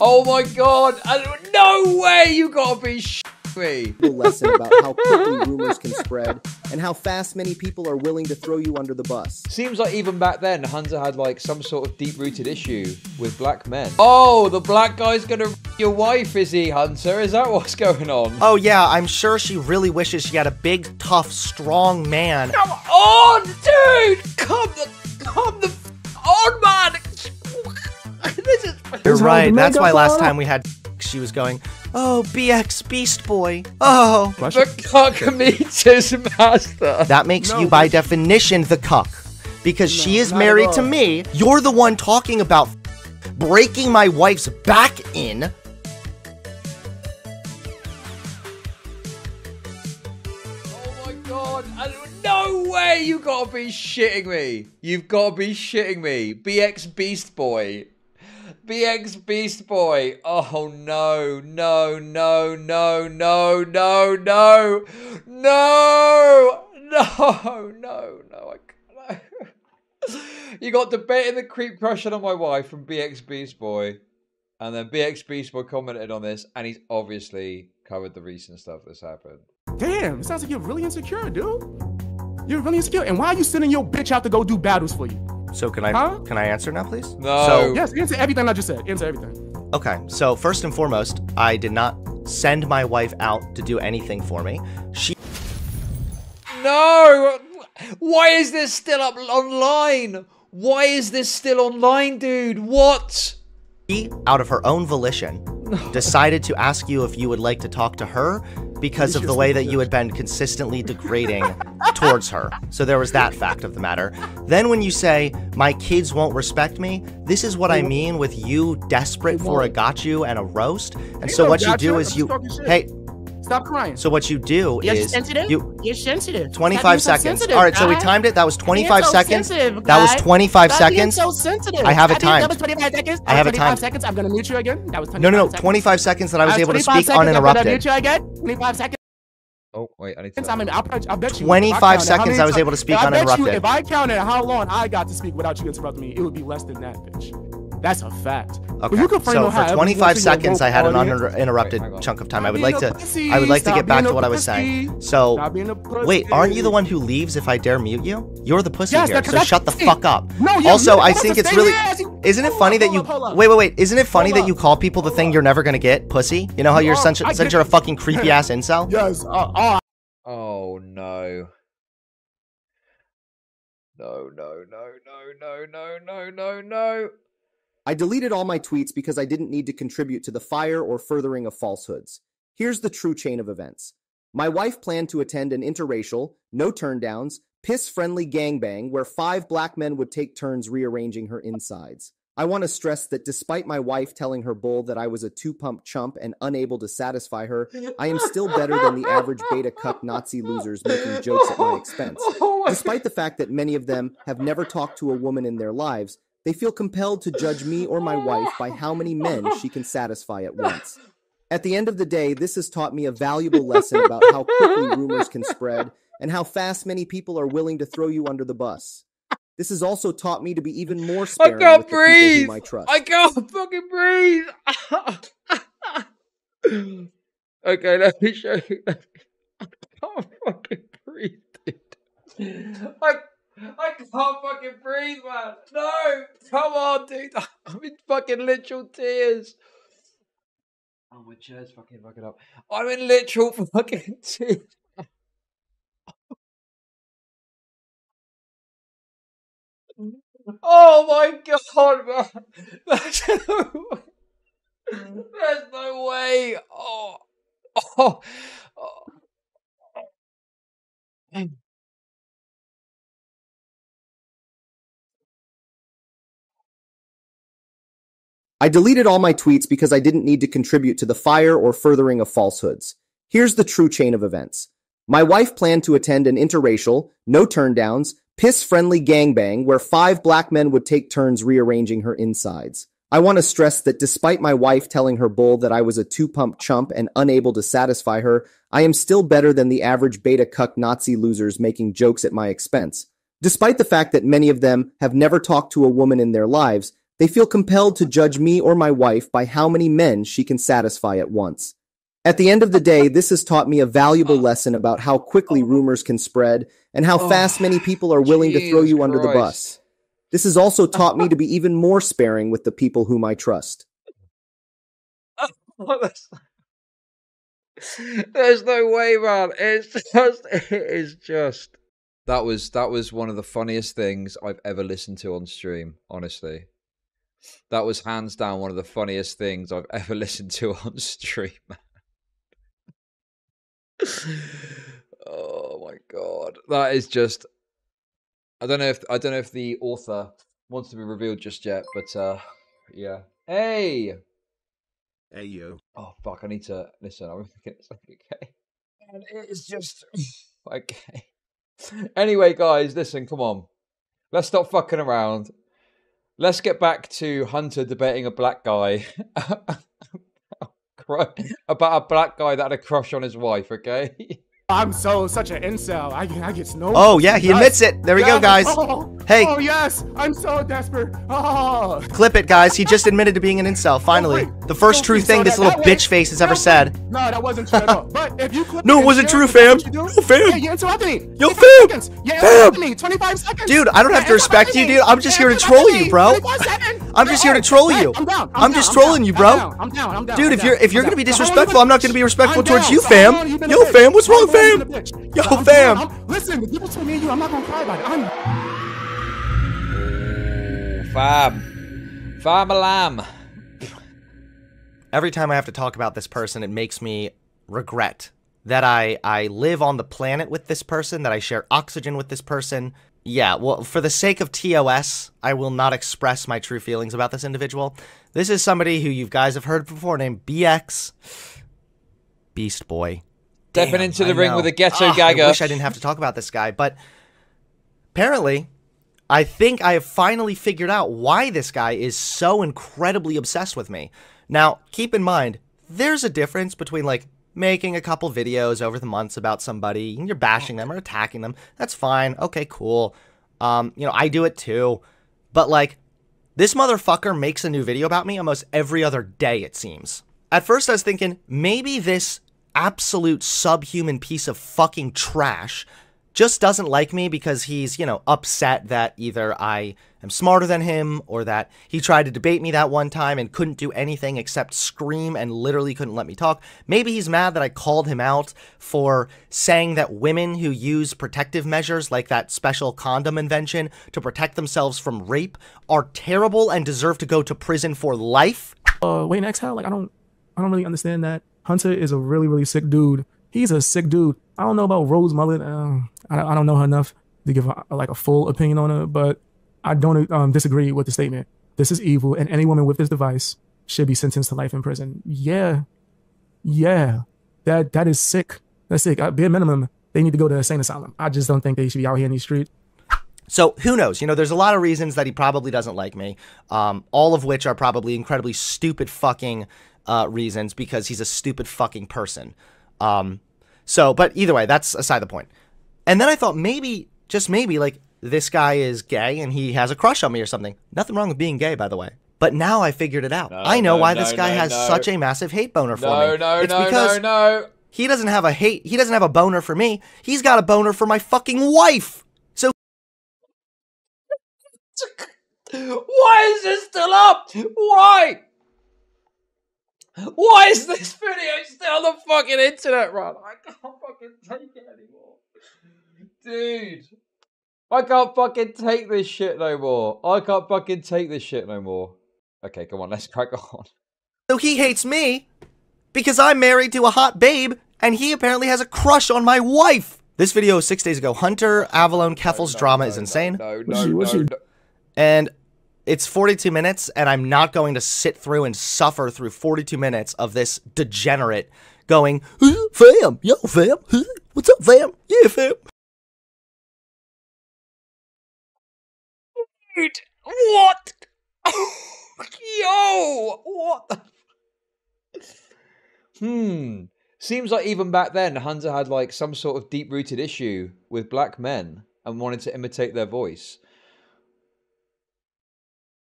Oh my god! I- No way! You gotta be sh- me. lesson about how quickly rumors can spread and how fast many people are willing to throw you under the bus. Seems like even back then, Hunter had like some sort of deep-rooted issue with black men. Oh, the black guy's gonna r- your wife, is he, Hunter? Is that what's going on? Oh yeah, I'm sure she really wishes she had a big, tough, strong man. Come on, dude! Come the, come the f- on, man! This is. You're right. That's why last on? time we had she was going, "Oh, BX Beast Boy." Oh, The cuck meets his master. that makes No, you by definition the cuck. Because she is married to me. You're the one talking about breaking my wife's back in. Oh my god! No way! You gotta be shitting me! You've gotta be shitting me! BX Beast Boy! BX Beast Boy! Oh no, no, no, no, no, no, no! No! No, no, no, I. You got debating the creep crushing on my wife from BX Beast Boy. And then BX Beast Boy commented on this, and he's obviously covered the recent stuff that's happened. Damn, sounds like you're really insecure, dude. You're really insecure. And why are you sending your bitch out to go do battles for you? So can I Huh? can I answer now, please? No. So Yes, answer everything I just said. Answer everything. Okay, so first and foremost, I did not send my wife out to do anything for me. She No! Why is this still up online? Why is this still online, dude? What? She, out of her own volition, decided to ask you if you would like to talk to her because of the way that you had been consistently degrading towards her. So there was that fact of the matter. Then when you say, my kids won't respect me, this is what I mean with you desperate for a got you and a roast. And so what you do is you, hey, Stop crying. so what you do You're is sensitive. you, You're sensitive. 25 Stop being so seconds. sensitive, All right, so we timed it. That was 25 so seconds. sensitive, That was 25 Stop being seconds. so sensitive. I have it I think That timed. was 25 seconds. I have it 25 timed. seconds. I'm gonna mute you again. That was 25 No, no, no. 25 seconds that I was That able to speak seconds. I'm gonna uninterrupted. mute you again. 25 seconds. Oh, wait, I need to. I mean, I'll, I'll bet you. 25 if I seconds I was able to speak I bet you uninterrupted. if I counted how long I got to speak without you interrupting me, it would be less than that, bitch. That's a fact. But Okay. you can So for 25 want to your seconds, I had an uninterrupted Wait, chunk of time. I would like to. pussy. I would like to get back to a what I was saying. So, Stop being a pussy. wait, aren't you the one who leaves if I dare mute you? You're the pussy Yes, here. So shut the Hey, fuck up. No, you Also, I think it's really. there Isn't it funny up, that you? up, hold up. Wait, wait, wait. Isn't it funny Hold that you call people the thing you're never gonna get, pussy? You know how you're Oh, such, I such you're a fucking creepy ass incel. Yes. Uh, oh, Oh no. No, no, no, no, no, no, no, no, no. I deleted all my tweets because I didn't need to contribute to the fire or furthering of falsehoods. Here's the true chain of events. My wife planned to attend an interracial, no turndowns, piss friendly gangbang where five black men would take turns rearranging her insides. I want to stress that despite my wife telling her bull that I was a two pump chump and unable to satisfy her, I am still better than the average beta cuck Nazi losers making jokes at my expense. Oh Despite the fact that many of them have never talked to a woman in their lives, they feel compelled to judge me or my wife by how many men she can satisfy at once. At the end of the day, this has taught me a valuable lesson about how quickly rumors can spread and how fast many people are willing to throw you under the bus. This has also taught me to be even more I sparing can't with the people whom I trust. I can't fucking breathe. okay, let me show you. I can't fucking breathe, dude. I, I can't fucking breathe, man. No, come on, dude. I'm in fucking literal tears. Oh, my chair's fucking fucking up. I'm in literal fucking tears. Oh my god, man. There's no, there's no way. Oh, oh, oh. I deleted all my tweets because I didn't need to contribute to the fire or furthering of falsehoods. Here's the true chain of events. My wife planned to attend an interracial, no turndowns, piss friendly gangbang where five black men would take turns rearranging her insides. I want to stress that despite my wife telling her bull that I was a two pump chump and unable to satisfy her, I am still better than the average beta cuck Nazi losers making jokes at my expense. Despite the fact that many of them have never talked to a woman in their lives, They feel compelled to judge me or my wife by how many men she can satisfy at once. At the end of the day, this has taught me a valuable lesson about how quickly rumors can spread and how Oh, fast many people are willing to throw Jesus you under the bus. This has also taught me to be even more sparing with the people whom I trust. There's- There's no way, man. It's just, it is just. That was that was one of the funniest things I've ever listened to on stream. Honestly, that was hands down one of the funniest things I've ever listened to on stream. oh my god, that is just. I don't know if I don't know if the author wants to be revealed just yet, but uh, yeah. Hey. Hey you. Oh fuck! I need to listen. I'm thinking it's like okay, and it is just okay. Anyway, guys, listen. Come on, let's stop fucking around. Let's get back to Hunter debating a black guy about a black guy that had a crush on his wife. Okay. I'm so such an incel. I, I get no. Oh, yeah, he admits it. There we go, guys. Oh, Hey. Oh yes, I'm so desperate. Oh. Clip it, guys. He just admitted to being an incel, finally. Oh, wait. The first true thing so. this little bitch face has ever said. No, that wasn't true at all. But if you clip No, it wasn't true, fam. what you do. No, fam. Yeah, you interrupted me. Yo, 25 fam. seconds. Yeah, Fam. interrupted me. 25 seconds. Dude, I don't have to respect you, dude. I'm just here to troll you, bro. 25 seconds. I'm just here to Oh, troll you. I'm down. I'm just trolling you, bro. I'm down. I'm down. Dude, if you're if you're gonna be down. So how long disrespectful, I'm not gonna be respectful towards you, fam. long you been a Yo, fam, what's wrong, fam? been a bitch? Yo, fam. Listen, the between me and you, I'm not gonna cry about it. I'm Fam, fam a lamb. Every time I have to talk about this person, it makes me regret that I I live on the planet with this person, that I share oxygen with this person. Yeah, well, for the sake of TOS, I will not express my true feelings about this individual. This is somebody who you guys have heard before named BX Beast Boy. Stepping into the I ring know. with a ghetto Ah, gagger. I wish I didn't have to talk about this guy, but apparently, I think I have finally figured out why this guy is so incredibly obsessed with me. Now, keep in mind, there's a difference between like making a couple videos over the months about somebody and you're bashing them or attacking them. That's fine. Okay, cool. Um, you know, I do it too. But like this motherfucker makes a new video about me almost every other day, it seems. At first, I was thinking maybe this absolute subhuman piece of fucking trash just doesn't like me because he's, you know, upset that either I am smarter than him or that he tried to debate me that one time and couldn't do anything except scream and literally couldn't let me talk. Maybe he's mad that I called him out for saying that women who use protective measures like that special condom invention to protect themselves from rape are terrible and deserve to go to prison for life. uh wait next how like I don't I don't really understand that. Hunter is a really really sick dude. He's a sick dude. I don't know about Rose Mullet. Um, I I don't know her enough to give a, like a full opinion on her, but I don't um disagree with the statement. This is evil, and any woman with this device should be sentenced to life in prison. Yeah, yeah, that that is sick. That's sick. At bare minimum, they need to go to a insane asylum. I just don't think they should be out here in these streets. So who knows? You know, there's a lot of reasons that he probably doesn't like me. Um, all of which are probably incredibly stupid fucking uh, reasons because he's a stupid fucking person. Um, so, but either way, that's aside the point. And then I thought maybe, just maybe, like this guy is gay and he has a crush on me or something. Nothing wrong with being gay, by the way. But now I figured it out. I know no, why no, this guy no, has no. such a massive hate boner for No, me. no, it's no, because no, no. he doesn't have a hate. He doesn't have a boner for me. He's got a boner for my fucking wife. So Why is this still up? Why? Why is this video still on the fucking internet, Ron? I can't fucking take it anymore. Dude. I can't fucking take this shit no more. I can't fucking take this shit no more. Okay, come on, let's crack on. So he hates me because I'm married to a hot babe and he apparently has a crush on my wife. This video was six days ago. Hunter Avallone Keffel's drama is insane. No, What's no, no, no. And it's 42 minutes, and I'm not going to sit through and suffer through 42 minutes of this degenerate going, "Huh, fam, yo, fam, what's up, fam? Yeah, fam. Dude, what? Yo, what? Hmm. Seems like even back then, Hunter had like some sort of deep rooted issue with black men and wanted to imitate their voice.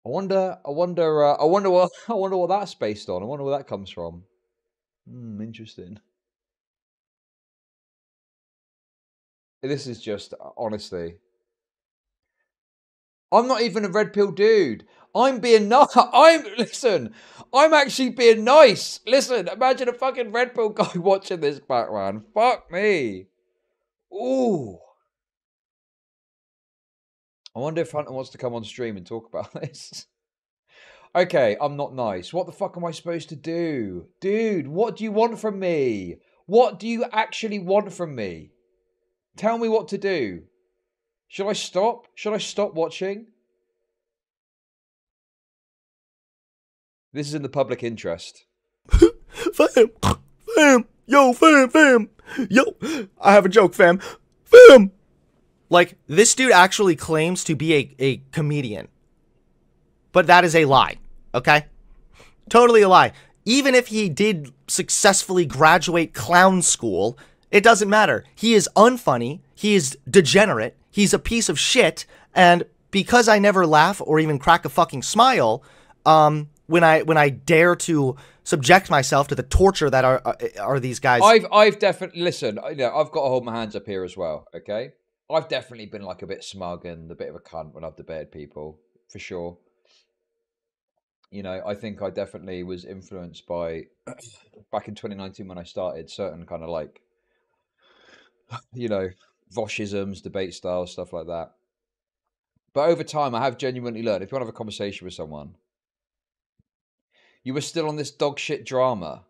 I wonder. I wonder. Uh, I wonder what. I wonder what that's based on. I wonder where that comes from. Hmm, interesting. This is just uh, honestly. I'm not even a red pill dude. I'm being nice. I'm listen. I'm actually being nice. Listen, imagine a fucking red pill guy watching this background. Fuck me. Ooh. I wonder if Hunter wants to come on stream and talk about this. okay, I'm not nice. What the fuck am I supposed to do? Dude, what do you want from me? What do you actually want from me? Tell me what to do. Should I stop? Should I stop watching? This is in the public interest. fam, fam, yo, fam, fam, yo. I have a joke, fam, fam. Like this dude actually claims to be a, a comedian, but that is a lie. Okay, totally a lie. Even if he did successfully graduate clown school, it doesn't matter. He is unfunny. He is degenerate. He's a piece of shit. And because I never laugh or even crack a fucking smile, um, when I when I dare to subject myself to the torture that are are, are these guys. I've I've definitely listen. You know, I've got to hold my hands up here as well. Okay, I've definitely been like a bit smug and a bit of a cunt when I've debated people for sure. You know, I think I definitely was influenced by back in 2019 when I started certain kind of like you know Vaushisms, debate styles, stuff like that. But over time, I have genuinely learned if you want to have a conversation with someone, you were still on this dog shit drama.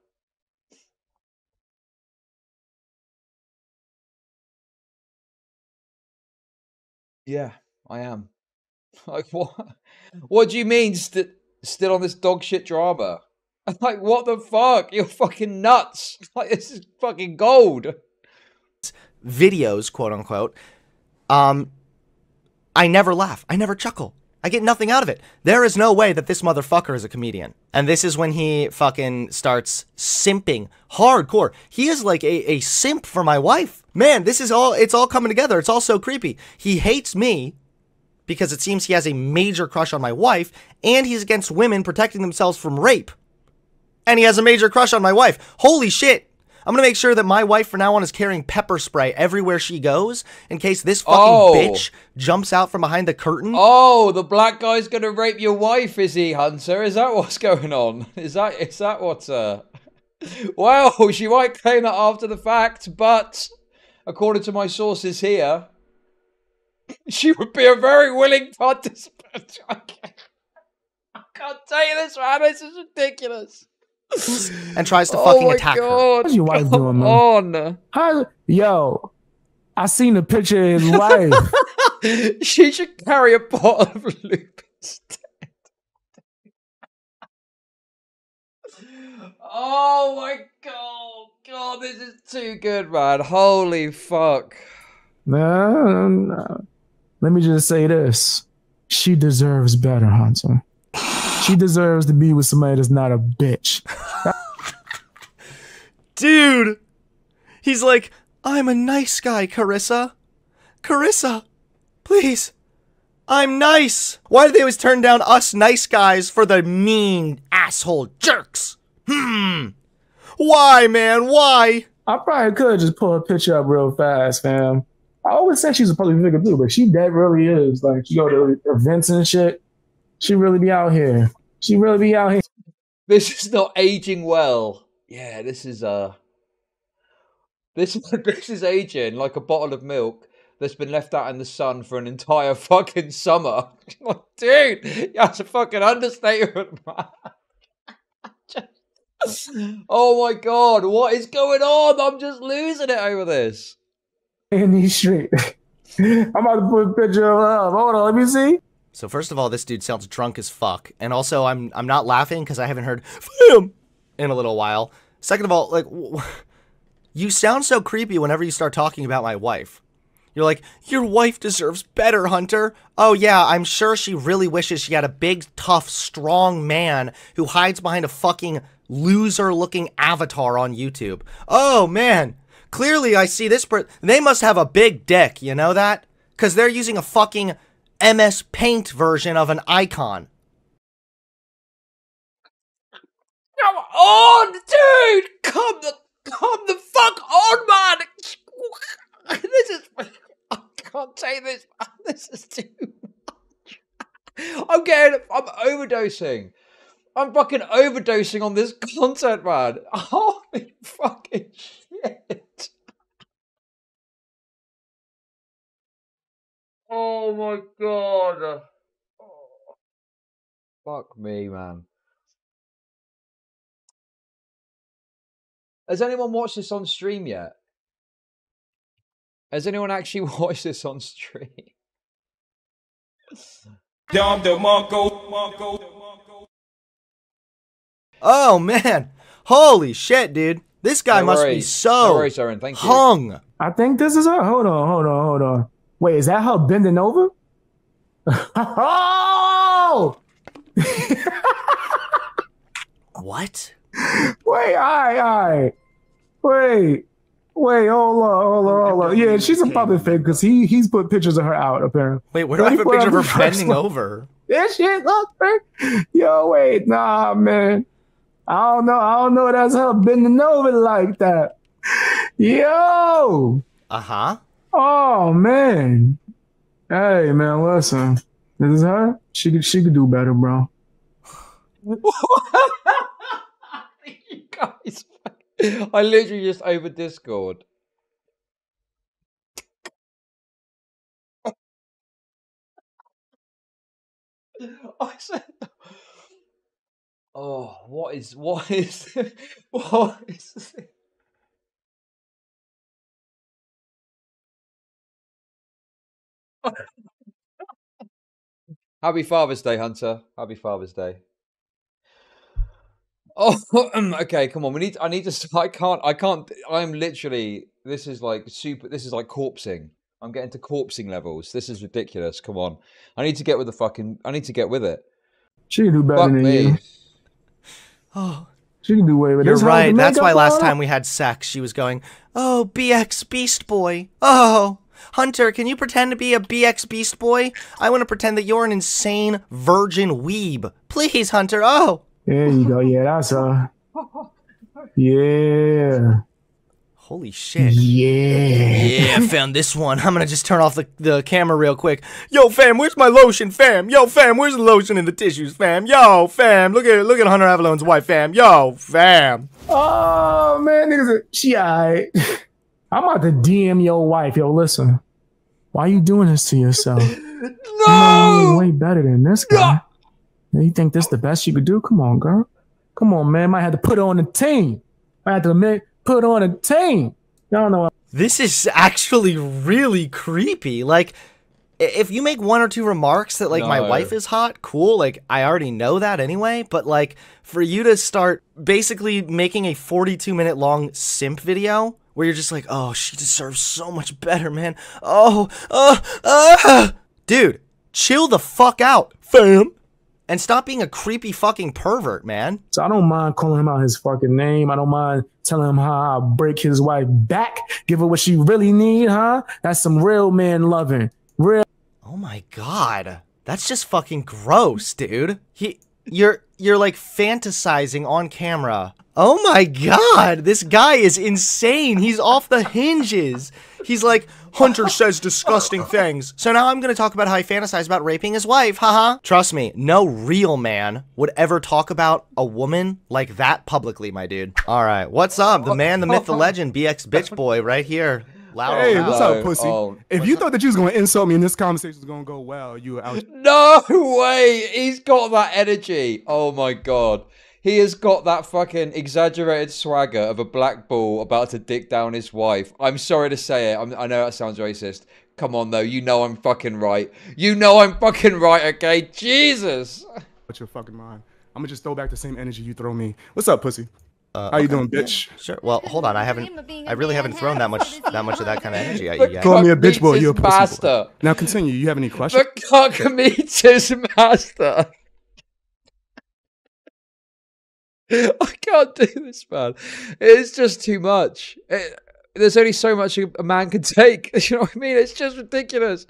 Yeah, I am. Like what? What do you mean st- still on this dog shit drama? Like what the fuck? You're fucking nuts. Like this is fucking gold. videos, quote unquote, um, I never laugh. I never chuckle. I get nothing out of it. There is no way that this motherfucker is a comedian. And this is when he fucking starts simping hardcore. He is like a, a simp for my wife. Man, this is all, it's all coming together. It's all so creepy. He hates me because it seems he has a major crush on my wife, and he's against women protecting themselves from rape. And he has a major crush on my wife. Holy shit. I'm gonna make sure that my wife from now on is carrying pepper spray everywhere she goes in case this fucking Oh. bitch jumps out from behind the curtain. Oh, the black guy's gonna rape your wife, is he, Hunter? Is that what's going on? Is that is that what's uh Well, she might claim that after the fact, but according to my sources here, she would be a very willing participant. I can't, I can't tell you this, man. This is ridiculous. and tries to oh fucking my attack her. god! What's your wife Come doing, man? on. How, yo, I seen the picture of his wife. she should carry a bottle of lupus. instead. oh my god, god, this is too good, man. Holy fuck. no, no. Let me just say this. She deserves better, Hunter. She deserves to be with somebody that's not a bitch. Dude! He's like, I'm a nice guy, Carissa. Carissa, please. I'm nice. Why do they always turn down us nice guys for the mean asshole jerks? Hmm. Why, man? Why? I probably could just pull a picture up real fast, fam. I always said she's a public figure too, but she that really is. Like she go to events and shit. She really be out here. She really be out here. This is not aging well. Yeah, this is uh this this is aging like a bottle of milk that's been left out in the sun for an entire fucking summer. Dude, that's a fucking understatement. Just- oh my god, what is going on? I'm just losing it over this. in these streets. I'm about to put a picture of her. Hold on, let me see. So first of all, this dude sounds drunk as fuck, and also I'm I'm not laughing because I haven't heard in a little while. Second of all, like you sound so creepy whenever you start talking about my wife. You're like, your wife deserves better, Hunter. Oh yeah, I'm sure she really wishes she had a big, tough, strong man who hides behind a fucking loser-looking avatar on YouTube. Oh man, clearly I see this. Per- they must have a big dick. You know that? Because they're using a fucking MS Paint version of an icon. Come on, dude! Come the come the fuck on, man! This is I can't take this. This is too much. I'm getting I'm overdosing. I'm fucking overdosing on this content, man. Holy fucking shit. Oh my god. Oh. Fuck me, man. Has anyone watched this on stream yet? Has anyone actually watched this on stream? Dom DeMarco, Marco, Oh man, holy shit, dude! This guy No must be so No worries, Oren, thank you. hung. I think this is her. Hold on, hold on, hold on. Wait, is that her bending over? oh! What? Wait, all right, all right. Wait, wait, hold on, hold on, hold on. Yeah, she's a puppet fake because he he's put pictures of her out apparently. Wait, where do I have a picture of her bending one- over? This shit look fake. Yo, wait, nah, man. I don't know. I don't know. That's her bending over like that. Yo. Uh huh. Oh man. Hey man, listen. This is her. She could she could do better, bro. you guys, I literally just over Discord. I said, "Oh, what is what is what is?" This? Happy Father's Day, Hunter. Happy Father's Day. Oh, um, okay. Come on. We need. I need to. I can't. I can't. I'm literally. This is like super. This is like corpsing. I'm getting to corpsing levels. This is ridiculous. Come on. I need to get with the fucking. I need to get with it. She can do better Fuck than me. you. Oh, She can do way better. you're right. That's why last on? time we had sex, she was going, "Oh, BX Beast Boy. Oh, Hunter, can you pretend to be a BX Beast Boy? I want to pretend that you're an insane virgin weeb. Please, Hunter. Oh." There you go. Yeah, that's her. Yeah. Holy shit. Yeah. Yeah, I found this one. I'm gonna just turn off the, the camera real quick. Yo, fam, where's my lotion, fam? Yo, fam, where's the lotion in the tissues, fam? Yo, fam, look at look at Hunter Avallone's wife, fam. Yo, fam. Oh man, niggas, she alright. I'm about to DM your wife. Yo, listen. Why are you doing this to yourself? You know you No. way better than this guy. Yeah, You think this the best you could do? Come on, girl. Come on, man. Might have to put on a team. Might have to admit, put on a team. Y'all know This is actually really creepy. Like, if you make one or two remarks that like my wife is hot, cool. Like, I already know that anyway. But like, for you to start basically making a 42 minute long simp video where you're just like, oh, she deserves so much better, man. Oh, uh, uh, dude, chill the fuck out, fam, and stop being a creepy fucking pervert, man. So I don't mind calling him out his fucking name. I don't mind telling him how I break his wife back, give her what she really need, huh? That's some real man loving. Real Oh my god. That's just fucking gross, dude. He you're you're like fantasizing on camera. Oh my god, this guy is insane. He's off the hinges. He's like Hunter says disgusting things. So now I'm going to talk about how he fantasized about raping his wife. Haha. Trust me, no real man would ever talk about a woman like that publicly, my dude. All right, what's up? The man, the myth, the legend, BX bitch boy right here. Loud Hey, what's up, pussy? Oh, if you thought that you was gonna insult me and this conversation was gonna go well, you were out. No way! He's got that energy. Oh my god. He has got that fucking exaggerated swagger of a black bull about to dick down his wife. I'm sorry to say it. I'm, I know that sounds racist. Come on, though. You know I'm fucking right. You know I'm fucking right, okay? Jesus! What's your fucking mind? I'm gonna just throw back the same energy you throw me. What's up, pussy? Uh, How you doing, bitch? Sure. Well, hold on. I haven't. I really haven't thrown that much that much of that kind of energy at you yet. Call me a bitch boy. You're a his pussy master. boy. Now continue. You have any questions? The cock meets his master. I can't do this, man. It's just too much. It- there's only so much a a man can take. You know what I mean? It's just ridiculous.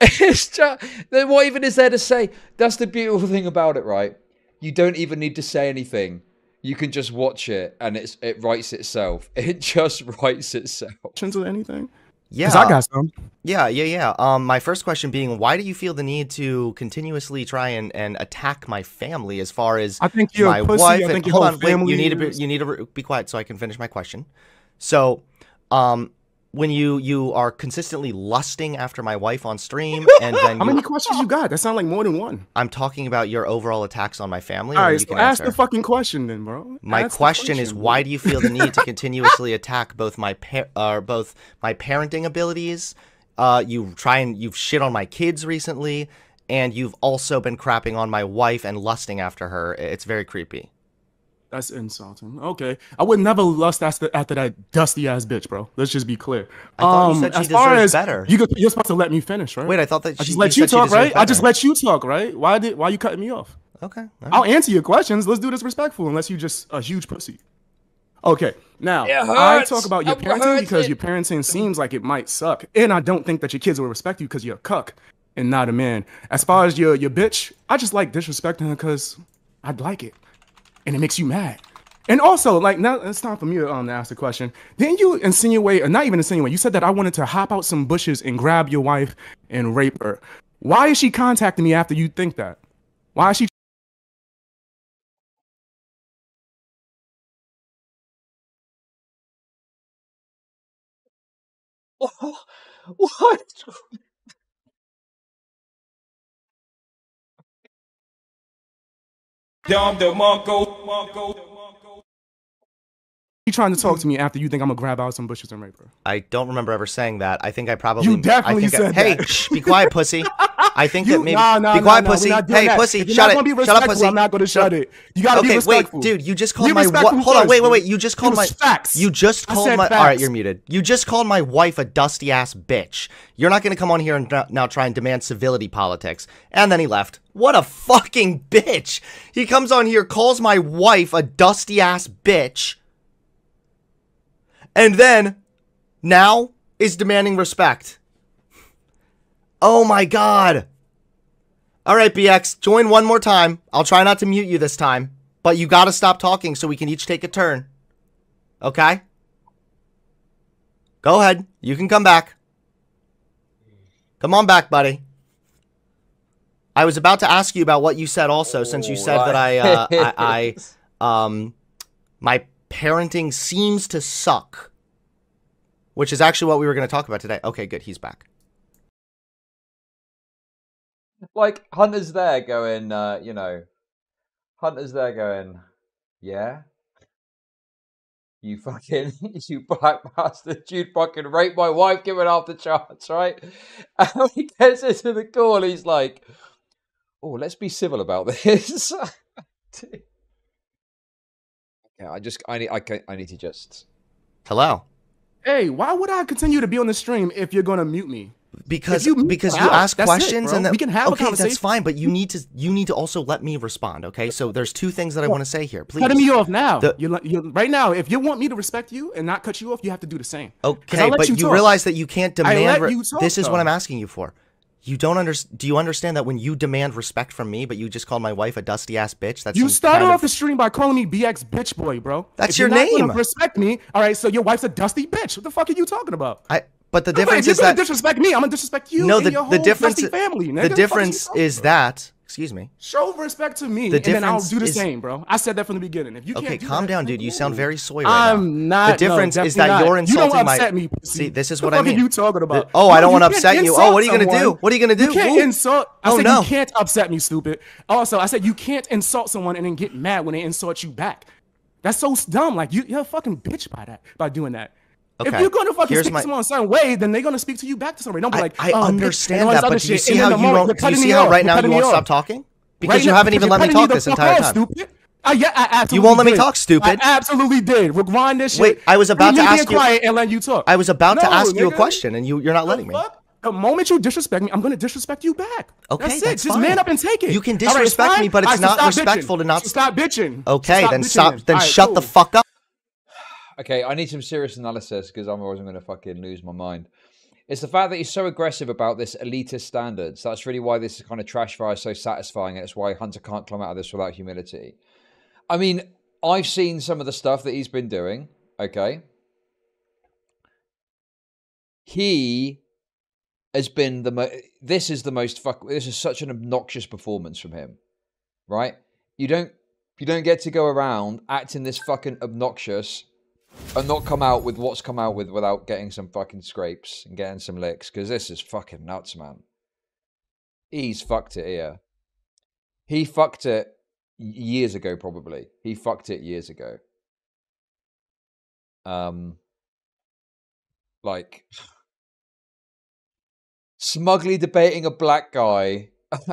It's just then what even is there to say? That's the beautiful thing about it, right? You don't even need to say anything. You can just watch it and it's it writes itself. It just writes itself. Questions or anything? Yeah. 'Cause I got some. Yeah, yeah, yeah. Um, my first question being, why do you feel the need to continuously try and, and attack my family as far as I think you're my a pussy. wife? I and- think your hold whole on, wait, family you need to be, is- you need to re- be quiet so I can finish my question. So, um, when you you are consistently lusting after my wife on stream, and then How many questions you got? That sound like more than one. I'm talking about your overall attacks on my family. All right, so ask answer. the fucking question then, bro. My Ask the question is, question, why do you feel the need to continuously attack both my par- uh, both my parenting abilities? Uh, you try and you've shit on my kids recently, and you've also been crapping on my wife and lusting after her. It's very creepy. That's insulting. Okay, I would never lust after, after that dusty ass bitch, bro. Let's just be clear. I thought you Um, said she as far deserves as better. You, could- you're supposed to let me finish, right? Wait, I thought that I she, just let you, said she talk, deserved right? I just let you talk, right? Why did why you cutting me off? Okay. all right. I'll answer your questions. Let's do this respectful, unless you just a huge pussy. Okay, now I talk about your It parenting hurts. because your parenting seems like it might suck, and I don't think that your kids will respect you because you're a cuck and not a man. As far as your your bitch, I just like disrespecting her because I'd like it, and it makes you mad. And also, like now, it's time for me to, um, to ask the question. Didn't you insinuate, or not even insinuate? You said that I wanted to hop out some bushes and grab your wife and rape her. Why is she contacting me after you think that? Why is she what? Dom DeMarco, Marco, you trying to talk to me after you think I'm gonna grab out some bushes and rape her? I don't remember ever saying that. I think I probably. You definitely I think I- said hey, that. shh, be quiet, pussy. I think You, that maybe. nah, nah, be quiet, nah, pussy. Hey, that. pussy. Shut it. Shut up, pussy. I'm not gonna shut it. You gotta okay, be wait, dude. You just Be called my. respectful What? Hold on. first, Wait, wait, wait. You just called my. facts. You just called my. All right, you're muted. You just called my wife a dusty ass bitch. You're not gonna come on here and now- now try and demand civility politics. And then he left. What a fucking bitch. He comes on here, calls my wife a dusty ass bitch, and then now is demanding respect. Oh my god. All right, BX, join one more time. I'll try not to mute you this time, but you gotta stop talking so we can each take a turn. Okay? Go ahead. You can come back. Come on back, buddy. I was about to ask you about what you said also, since you said that I, uh, I, I, um, my parenting seems to suck, which is actually what we were going to talk about today. Okay, good. He's back. Like Hunter's there going, uh, you know, Hunter's there going, yeah. You fucking, you black bastard, you fucking raped my wife, give it half the chance, right? And he gets into the call, he's like, oh, let's be civil about this. yeah, I just, I need, I, can, I need to just. Hello. Hey, why would I continue to be on the stream if you're gonna mute me? Because you because you ask that's it, questions and then We can have a okay that's fine but you need to you need to also let me respond okay so there's two things that i want to say here please Cutting me off now. The- you're, you're, right now, if you want me to respect you and not cut you off, you have to do the same. Okay but you you, realize that you can't demand you talk, this is what i'm asking you for you don't under do you understand that when you demand respect from me but you just called my wife a dusty ass bitch that's You started kind off the stream by calling me BX bitch boy, bro. That's If your name. Respect me. All right, so your wife's a dusty bitch. What the fuck are you talking about? I, but the No, difference if is that disrespect me, I'm gonna disrespect you. no and the, your the whole difference family. Nigga. the What difference is that excuse me show respect to me, The and then I'll difference do the is- same, bro. I said that from the beginning. If you Okay, do calm that, down, dude. You sound very soy right now. I'm not. The difference no, is that definitely you're not. You insulting don't my. upset me. pussy. See, this is the what I mean. Are you talking about? The- oh, I don't wanna upset you. Oh, what are you gonna do? What are you gonna do? You can't Ooh. insult. I Oh, said no. you can't upset me, stupid. Also, I said you can't insult someone and then get mad when they insult you back. That's so dumb. Like you, you're a fucking bitch by that by doing that. If you're gonna fucking here's speak my- to someone a certain way, then they're gonna speak to you back to somebody. Don't be I, like, I oh, understand that, but do you see how you moment, won't? you see me how right now you won't stop talking? Because Right you now, haven't even let me talk this entire time. Stupid. I, yeah, I absolutely You won't let me did. talk, stupid. I absolutely did. Rewind this shit. Wait, I was about to ask you- quiet and let you talk. I was about to ask you a question, and you you're not letting me. The moment you disrespect me, I'm gonna disrespect you back. Okay, that's, that's it. Just fine. man up and take it. You can right, disrespect fine? me, but it's right, not respectful bitching. to not- So stop bitching. So Okay, stop then bitching stop. Then All right, shut the fuck up. Okay, I need some serious analysis because otherwise I'm going to fucking lose my mind. It's the fact that he's so aggressive about this elitist standards. That's really why this kind of trash fire is so satisfying. It's why Hunter can't climb out of this without humility. I mean, I've seen some of the stuff that he's been doing. Okay. He has been the most. this is the most fuck this is such an obnoxious performance from him. Right? You don't you don't get to go around acting this fucking obnoxious and not come out with what's come out with without getting some fucking scrapes and getting some licks because this is fucking nuts, man. He's fucked it here. He fucked it years ago, probably. He fucked it years ago. Um, like smugly debating a black guy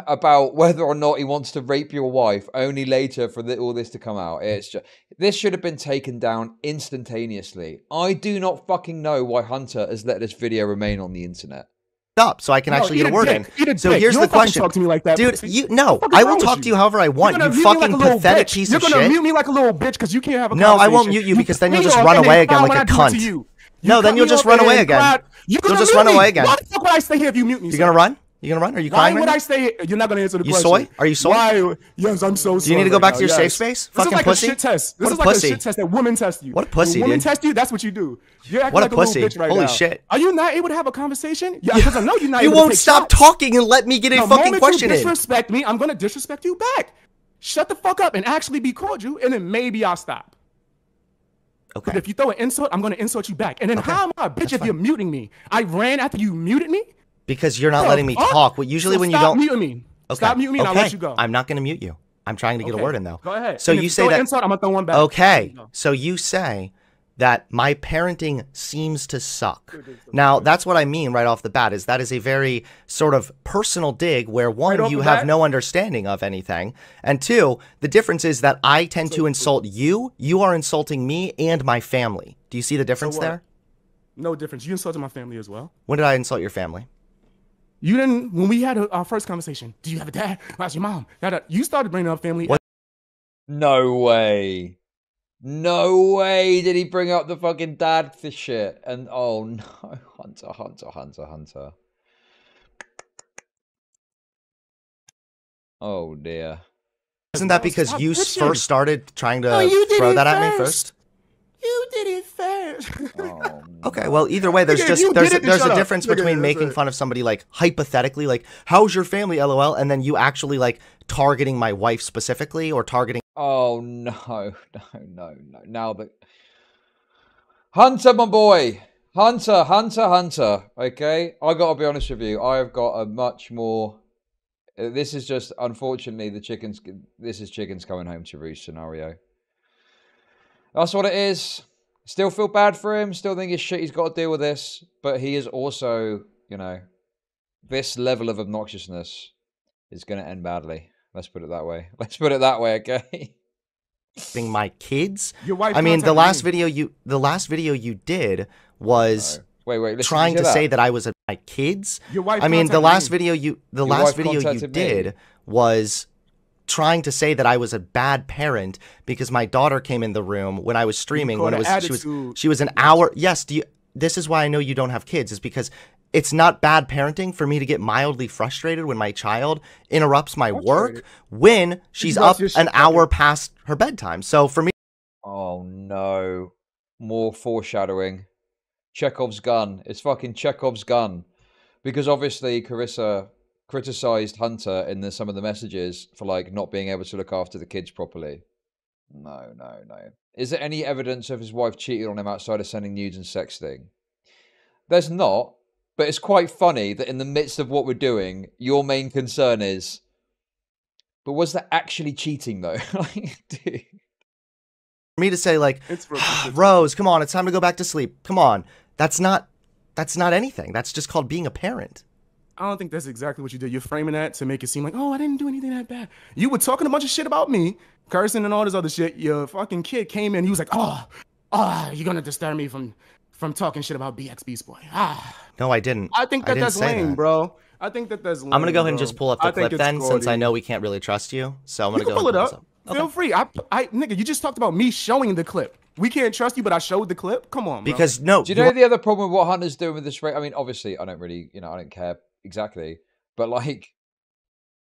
about whether or not he wants to rape your wife only later for the, all this to come out it's just this should have been taken down instantaneously i do not fucking know why hunter has let this video remain on the internet up so I can No, actually get a a word dick. in. Eat a So dick. here's You the question, talk to me like that, dude. You no, What the fuck is I will wrong with talk you? to you however I want. You're gonna mute me fucking like a little pathetic bitch. piece You're of gonna shit. mute me like a little bitch because you can't have a conversation? No, I won't mute you because then you'll just run away again like a a I to cunt. you. No, then you'll just run away again. You're You'll gonna just run away again. Why the fuck would I stay here if you mute me? You sir? gonna run? You gonna run? Are you Why crying Why would right I now? stay? You're not gonna answer the You question. soy? Are you soy? Why? Yes, I'm so. Do you need to go back to your safe space? This Fucking is like pussy? a shit test. This What is a like pussy. a shit test that women test you. What a pussy, When women dude. test you, that's what you do. You're acting What a like a little pussy. bitch right Holy now. shit. Are you not able to have a conversation? Yeah, because I know you're not You won't stop shots. talking and let me get a The fucking moment question you in. disrespect me, I'm gonna disrespect you back. Shut the fuck up and actually be cordial, and then maybe I'll stop. Okay. But if you throw an insult, I'm gonna insult you back. And then how am I a bitch if you're muting me? I ran after you muted me. Because you're not The letting me talk. Well, usually So when you stop don't muting me. Okay. Stop muting me and okay. I'll let you go. I'm not going to mute you. I'm trying to get a word in though. Go ahead. So And you say that insult, I'm gonna throw one back. Okay. So you say that my parenting seems to suck. Now, that's what I mean right off the bat is that is a very sort of personal dig where one Right you have bat? no understanding of anything, and two, the difference is that I tend to insult you, you are insulting me and my family. Do you see the difference what? there? No difference. You insulted my family as well. When did I insult your family? You didn't when we had a, our first conversation. Do you have a dad? How's your mom? Da, da. You started bringing up family. What? no way no way did he bring up the fucking dad for shit and oh no hunter hunter hunter hunter oh dear Isn't that because stop you bitching. first started trying to No, throw it that at me first. First? You did it first. oh Okay, well, either way, there's just you there's a, there's a difference Nigga, between making it. fun of somebody like hypothetically, like "How's your family?" LOL, and then you actually like targeting my wife specifically or targeting. Oh no, no, no, no. Now that Hunter, my boy. Hunter, Hunter, Hunter. Okay? I gotta be honest with you. I've got a much more uh, this is just unfortunately the chickens this is chickens coming home to roost scenario. That's what it is. Still feel bad for him, still think it's shit he's got to deal with this, but he is also, you know, this level of obnoxiousness is gonna end badly. Let's put it that way. Let's put it that way, okay? my kids. Your wife I mean, the last me. video you the last video you did was No. Wait, wait. Listen, trying to hear say that I was at my kids. Your wife I mean, the last me. video you the Your last video you contacted me. did was trying to say that I was a bad parent because my daughter came in the room when I was streaming when it an was she was she was an hour. Yes, do you, this is why I know you don't have kids is because it's not bad parenting for me to get mildly frustrated when my child interrupts my work when she's up an hour past her bedtime. So for me Oh no. More foreshadowing. Chekhov's gun. It's fucking Chekhov's gun. Because obviously Carissa criticized Hunter in the, some of the messages for like not being able to look after the kids properly. No, no, no. Is there any evidence of his wife cheating on him outside of sending nudes and sexting? There's not, but it's quite funny that in the midst of what we're doing, your main concern is but was that actually cheating though? Like, dude. for me to say like It's ah, Rose, come on, it's time to go back to sleep. Come on. That's not that's not anything. That's just called being a parent. I don't think that's exactly what you did. You're framing that to make it seem like, oh, I didn't do anything that bad. You were talking a bunch of shit about me, cursing and all this other shit. Your fucking kid came in. He was like, oh, ah, you're gonna disturb me from from talking shit about BX Beast Boy. Ah, No, I didn't. I think that didn't that's lame, that. bro. I think that that's. Lame, I'm gonna go ahead and just pull up the I clip it's then, since I know we can't really trust you. So I'm gonna You can go pull it and up. this up. Feel free. I, I, nigga, you just talked about me showing the clip. We can't trust you, but I showed the clip. Come on, bro. Because no, Do you know the other problem with what Hunter's doing with this race? I mean, obviously, I don't really, you know, I don't care exactly, but like,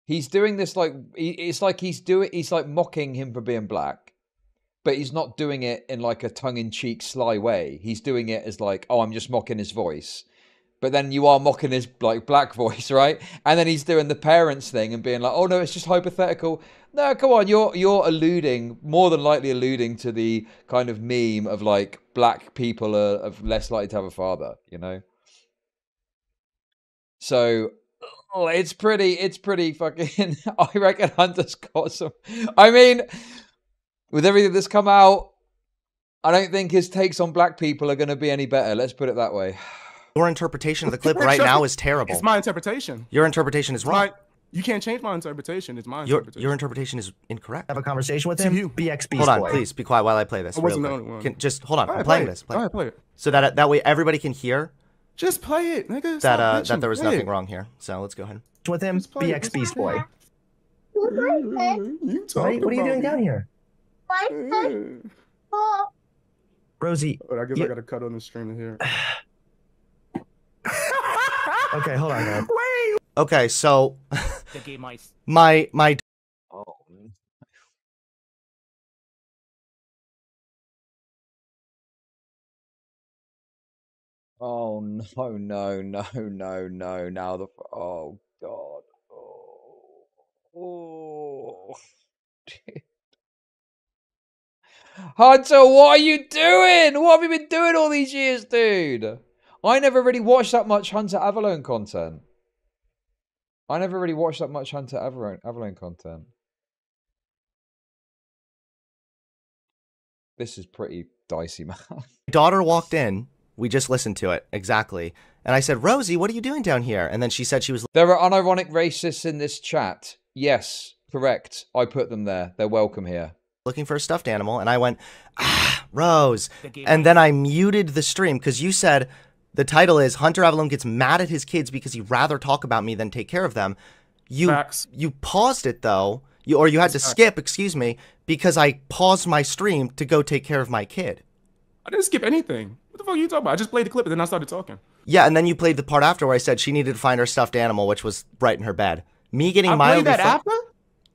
he's doing this like he, it's like he's doing, he's like mocking him for being black, but he's not doing it in like a tongue-in-cheek sly way. He's doing it as like, oh, I'm just mocking his voice. But then you are mocking his like black voice, right? And then he's doing the parents thing and being like, "Oh no, it's just hypothetical." No, come on, you're you're alluding, more than likely alluding to the kind of meme of like black people are, are less likely to have a father, you know. So oh, it's pretty, it's pretty fucking. I reckon Hunter's got some. I mean, with everything that's come out, I don't think his takes on black people are going to be any better. Let's put it that way. Your interpretation of the clip right now is terrible. It's my interpretation. Your interpretation is wrong. My, you can't change my interpretation. It's my Your interpretation. your interpretation is incorrect. Have a conversation with To him. you. BXB Hold on, boy. please be quiet while I play this. I wasn't the quick. only one. Can, just hold on. All I'm playing play it. this. Play All it. right, play it. So that that way everybody can hear Just play it, nigga. that uh, bitching. that there was Play nothing it. wrong here. So let's go ahead. with him. Just play it. BX Beast Boy. You What are, you- what are you doing about down here? Rosie. But I guess you- I got to cut on the stream here. Okay, hold on, man. Okay, so my my Oh. Oh no no no no no! Now the oh god oh oh. Hunter, what are you doing? What have you been doing all these years, dude? I never really watched that much Hunter Avallone content. I never really watched that much Hunter Avallone, Avallone content. This is pretty dicey, man. daughter walked in. We just listened to it exactly, and I said, "Rosie, what are you doing down here?" And then she said she was There are unironic racists in this chat. Yes, correct. I put them there. They're welcome here. looking for a stuffed animal, and I went, "Ah, Rose," and then I muted the stream because you said the title is Hunter Avallone gets mad at his kids because he'd rather talk about me than take care of them. You Facts. you paused it though, you or you had to skip, excuse me, because I paused my stream to go take care of my kid. I didn't skip anything. What the fuck are you talking about? I just played the clip and then I started talking. Yeah, and then you played the part after where I said she needed to find her stuffed animal, which was right in her bed. Me getting I mildly played that fu- after?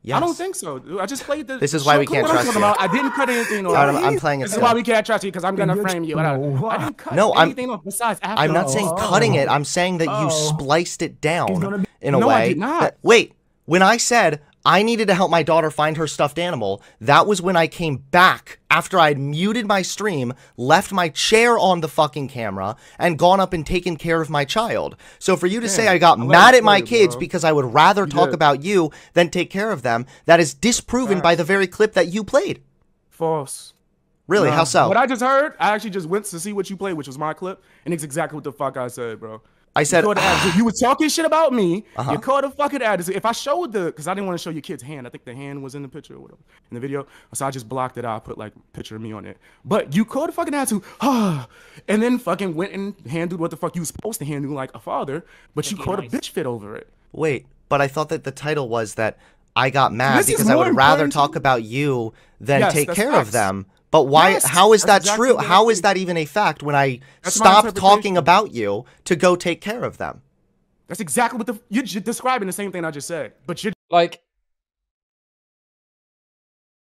Yes. I don't think so. dude. I just played the. This is why we can't clip. What I'm trust talking you. about, I didn't cut anything off. I'm- I'm playing it This is why we can't trust you because I'm gonna frame you. I, I didn't cut No, I'm- anything off besides after. I'm not saying cutting it. Oh. I'm saying that you Oh. spliced it down be- in a No, I way. did not. that- wait, when I said I needed to help my daughter find her stuffed animal, that was when I came back after I had muted my stream, left my chair on the fucking camera, and gone up and taken care of my child. So for you to say I got I let mad at my it, kids bro. because I would rather talk did. about you than take care of them, that is disproven by the very clip that you played. False. Really? Nah. How so? What I just heard, I actually just went to see what you played, which was my clip, and it's exactly what the fuck I said, bro. I said, "Ah." you, caught the attitude. you was talking shit about me. Uh-huh. You caught a fucking attitude. If I showed the, because I didn't want to show your kid's hand. I think the hand was in the picture or whatever in the video. So I just blocked it out. I put like picture of me on it. But you caught a fucking attitude. Ah, and then fucking went and handled what the fuck you was supposed to handle like a father. But you caught a bitch fit over it. Wait, but I thought that the title was that I got mad This because I would rather talk about you than Yes, take care facts. of them. But why? Yes, how is that exactly true? How is that even a fact when I That's stopped talking about you to go take care of them? That's exactly what the you're describing the same thing I just said. But you're Like,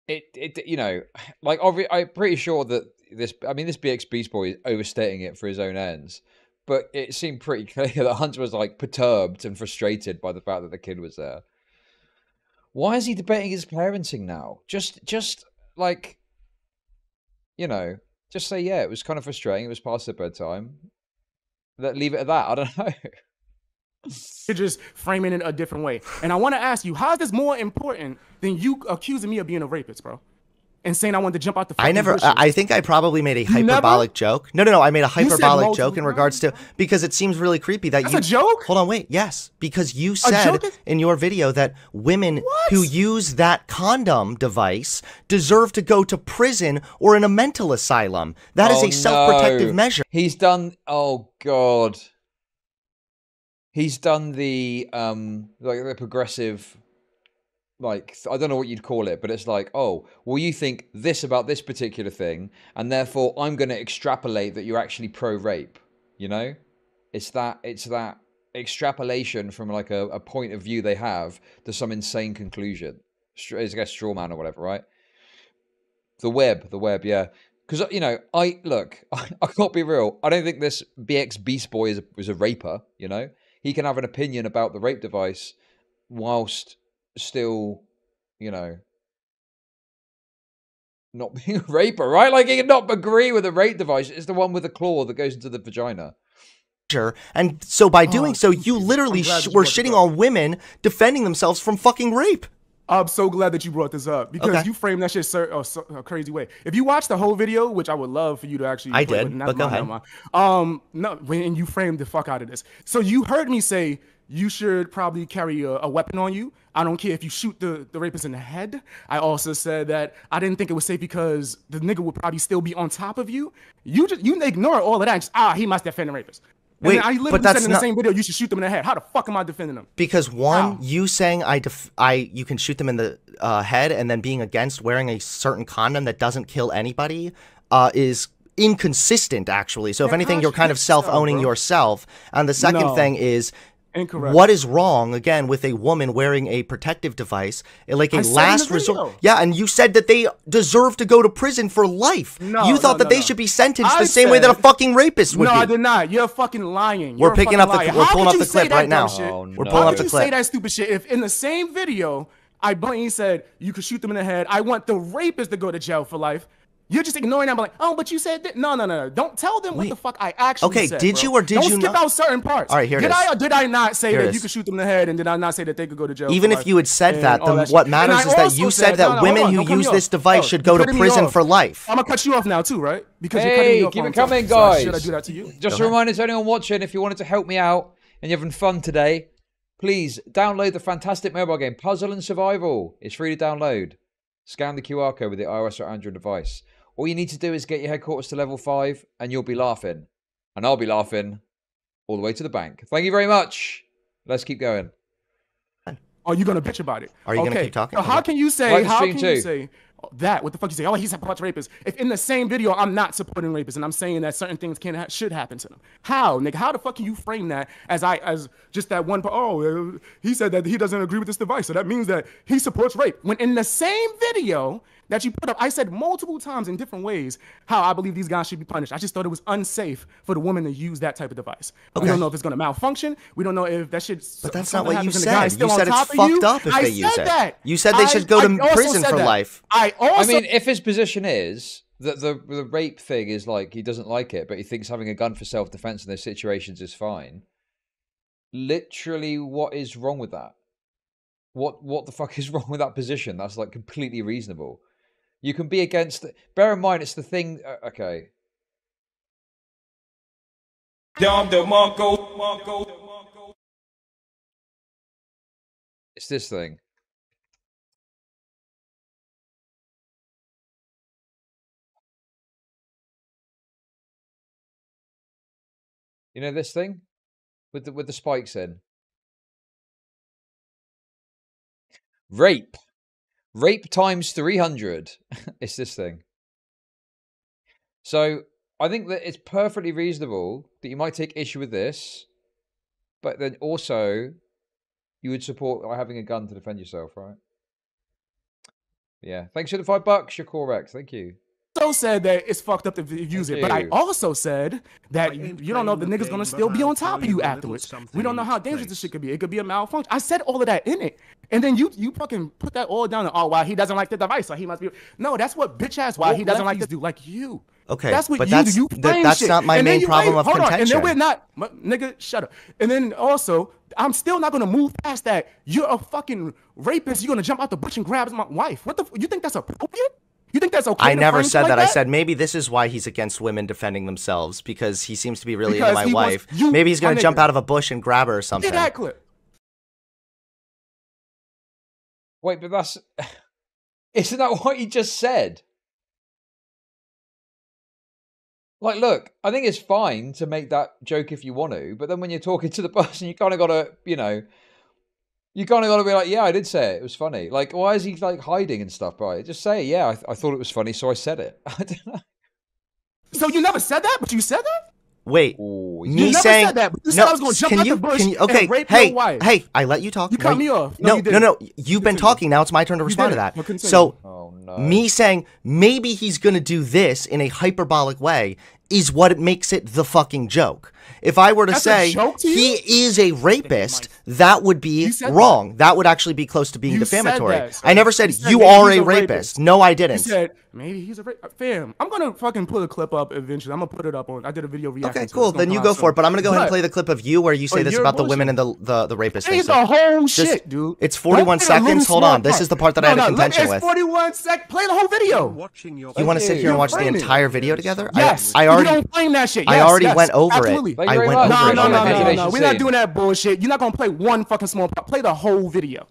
it, it, you know, like I'm pretty sure that this. I mean, this BX Beast Boy is overstating it for his own ends, but it seemed pretty clear that Hunter was like perturbed and frustrated by the fact that the kid was there. Why is he debating his parenting now? Just, just like, you know, just say yeah. It was kind of frustrating. It was past their bedtime. Let leave it at that. I don't know. You're just framing it a different way. And I want to ask you, how is this more important than you accusing me of being a rapist, bro? And saying I wanted to jump out the I never. bushes. I I think I probably made a You never? hyperbolic joke. No, no, no. I made a hyperbolic joke in regards to because it seems really creepy that That's you. a joke? Hold on, wait. Yes, because you said is- in your video that women What? who use that condom device deserve to go to prison or in a mental asylum. That is Oh, a self-protective no. measure. He's done. Oh God. He's done the um like the progressive, like I don't know what you'd call it, but it's like, oh, well, you think this about this particular thing, and therefore I'm going to extrapolate that you're actually pro-rape. You know, it's that it's that extrapolation from like a, a point of view they have to some insane conclusion. It's like a straw man or whatever, right? The web, the web, yeah. Because you know, I look, I, I can't be real. I don't think this BX Beast Boy is a, is a raper. You know, he can have an opinion about the rape device, whilst still, you know, not being a raper, right? Like he can not agree with a rape device. It's the one with the claw that goes into the vagina. Sure. And so by doing Oh, so, you literally sh- were shitting up. on women defending themselves from fucking rape. I'm so glad that you brought this up because Okay. you framed that shit cer- oh, so, a crazy way. If you watch the whole video, which I would love for you to actually, I play, did, not but go mine, ahead. not mine. Um, no, when you framed the fuck out of this, so you heard me say you should probably carry a, a weapon on you. I don't care if you shoot the, the rapist in the head. I also said that I didn't think it was safe because the nigga would probably still be on top of you. You just you ignore all of that. And just, ah, he must defend the rapist. And Wait, I but literally that's said in not- the same video, you should shoot them in the head. How the fuck am I defending them? Because one, How? you saying I def- I you can shoot them in the uh, head, and then being against wearing a certain condom that doesn't kill anybody, uh, is inconsistent actually. So if anything, you're kind of self-owning yourself. And the second No. thing is. Incorrect. What is wrong again with a woman wearing a protective device, eh, like a I said in the last resort? Yeah, and you said that they deserve to go to prison for life. No, you thought no, that no, they no. should be sentenced I the same way that a fucking rapist would no, be. I did not. You're fucking lying. We're You're a picking fucking up the- liar. we're How pulling up the clip right now. Oh, We're no. pulling How up the you say that stupid shit if in the same video I blatantly said you could shoot them in the head? I want the rapist to go to jail for life. You're just ignoring that. I'm like, oh, but you said that. No, no, no, no. Don't tell them Wait. what the fuck I actually Okay, said. did bro. you or did Don't you skip not- out certain parts. All right, here it did is. I or did I not say Here that you could shoot them in the head, and did I not say that they could go to jail? Even if you had said that, then that what shit? matters is that you said that no, no, women on, who use this device Oh, should go to prison for life. I'm gonna cut you off now too, right? Because you're cutting me Hey, off. keep it coming, something. So guys. Should I do that to you? Just a reminder to anyone watching, if you wanted to help me out and you're having fun today, please download the fantastic mobile game Puzzle and Survival. It's free to download. Scan the QR code with the iOS or Android device. All you need to do is get your headquarters to level 5 and you'll be laughing. And I'll be laughing all the way to the bank. Thank you very much. Let's keep going. Are oh, you gonna bitch about it? Are you gonna keep talking? So how can you say? Like how can too. you say that? What the fuck you say? Oh, he supports rapists. If in the same video I'm not supporting rapists and I'm saying that certain things can ha- should happen to them, how, nigga? How the fuck can you frame that as I as just that one? part? Oh, uh, he said that he doesn't agree with this device, so that means that he supports rape. When in the same video that you put up, I said multiple times in different ways how I believe these guys should be punished. I just thought it was unsafe for the woman to use that type of device. We don't know if it's gonna malfunction. We don't know if that shit. But that's not what you happens and the guy's said. You said it's fucked you. up if I they use said it. That. You said they should go to prison for that. life. I also. I mean, if his position is that the the rape thing is like he doesn't like it, but he thinks having a gun for self defense in those situations is fine. Literally, what is wrong with that? What what the fuck is wrong with that position? That's like completely reasonable. You can be against. Bear in mind, it's the thing. uh, Okay, Dom DeMarco, Marco, it's this thing. You know this thing with the with the spikes in. Rape. Rape times 300. it's this thing. So, I think that it's perfectly reasonable that you might take issue with this, but then also you would support having a gun to defend yourself, right? Yeah. Thanks for the five bucks. You're correct. Thank you. Also said that it's fucked up to use it, but I also said that you, you don't know if the nigga's gonna still be on top of you you a little afterwards. We don't know how dangerous this shit could be. It could be a malfunction. I said all of that in it, and then you you fucking put that all down. And, Oh, why he doesn't like the device, so he must be. No, that's what bitch ass. Why What he doesn't like lefties this do like you. Okay, that's what but you that's- do. You that- frame that's shit. not my And main problem wait, of hold on, And then we're not, m- nigga. Shut up. And then also, I'm still not gonna move past that. You're a fucking rapist. You're gonna jump out the bush and grab my wife. What the? f- You think that's appropriate? You think that's okay? I to never said like that. I said maybe this is why he's against women defending themselves because he seems to be really Because into my wife. you- maybe he's gonna jump out of a bush and grab her or something. Get that clip. Wait, but that's. Isn't that what you just said? Like, look, I think it's fine to make that joke if you want to, but then when you're talking to the person, you kind of got to, you know, you kind of got to be like, yeah, I did say it. It was funny. Like, why is he like hiding and stuff by? Just say, yeah, I, th- I thought it was funny, so I said it. I don't know. So you never said that, but you said that. Wait, Ooh, me saying that, no, said I was going to jump out you, the bush you, okay, and rape hey, your wife. Hey, I let you talk. You no, cut me off. No, no, you no, no, You've been talking. Now it's my turn to respond to that. So, oh, no. me saying maybe he's going to do this in a hyperbolic way is what makes it the fucking joke. If I were to That's say he is a rapist, that would be wrong. That. that. would actually be close to being you defamatory. So I never said you, said, you are a, rapist. rapist. No, I didn't. You said maybe he's a rapist. Fam, I'm gonna fucking put a clip up eventually. I'm gonna put it up on. I did a video reaction. Okay, cool. Then you go for it. But I'm gonna go ahead and play the clip of you where you say oh, this about bullshit. the women and the the, the rapist. It's a whole Just, shit, dude. It's 41 seconds. Hold on. This is the part that no, I had no, a contention with. 41 sec. Play the whole video. You want to sit here and watch the entire video together? Yes. I already don't blame that shit. I already went over it. I went over it. No, no, no, no, no. We're not doing that bullshit. You're not gonna play one fucking small part. Play the whole video.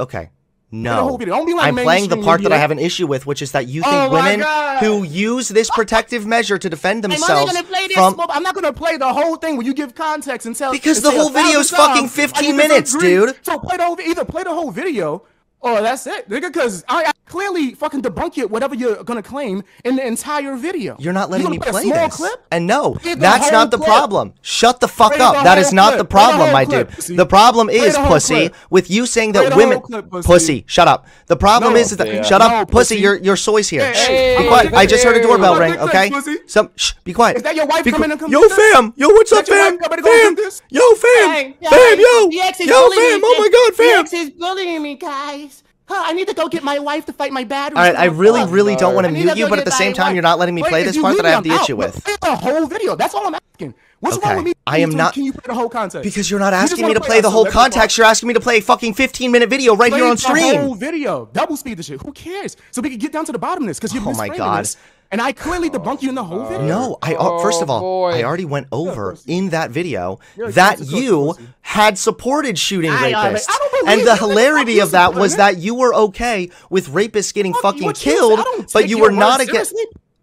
Okay. No. Like I'm playing the part that I have an issue with, which is that you oh think oh women who use this protective measure to defend themselves. Am I from... I'm not going to play the whole thing when you give context and tell. Because and the whole video is fucking 15 minutes, dude. So play the whole, either play the whole video Oh, that's it, nigga. Because I, I, clearly fucking debunk it, whatever you're gonna claim in the entire video. You're not letting you're me play, play this. Clip? And no, that's not the clip. problem. Shut the fuck play up. The that is not clip. the problem, my clip, dude. See? The problem is, the pussy, with you saying that women, pussy. pussy. shut up. The problem no, is that, shut up, no, pussy. Your your soy's here. Hey, shh, be quiet. I just heard a doorbell hey, ring. Okay, So, shh, be quiet. Is that your wife coming? Yo, fam. Yo, what's up, fam? Fam. Yo, fam. Fam, yo. Yo, fam. Oh my god, fam. Is bullying me, guys huh, I need to go get my wife to fight my bad. All right, I really, oh, really don't want to mute you, but at the same time, wife. you're not letting me play Wait, this part that I have the out. issue with. Play the whole video. That's all I'm asking. What's okay. wrong with me? I am not. Can you play the whole context? Because you're not asking you me to play, play the whole context. Part. You're asking me to play a fucking 15 minute video right play here on stream. The whole video, double speed the shit. Who cares? So we can get down to the bottom of this. Because you're oh my god. This. And I clearly debunked you in the whole uh, video. No, I uh, oh, first of all, boy. I already went over in that video that you had supported shooting I, uh, rapists. I, I and the hilarity of that was that you were okay with rapists getting Fuck fucking killed, but you were not against.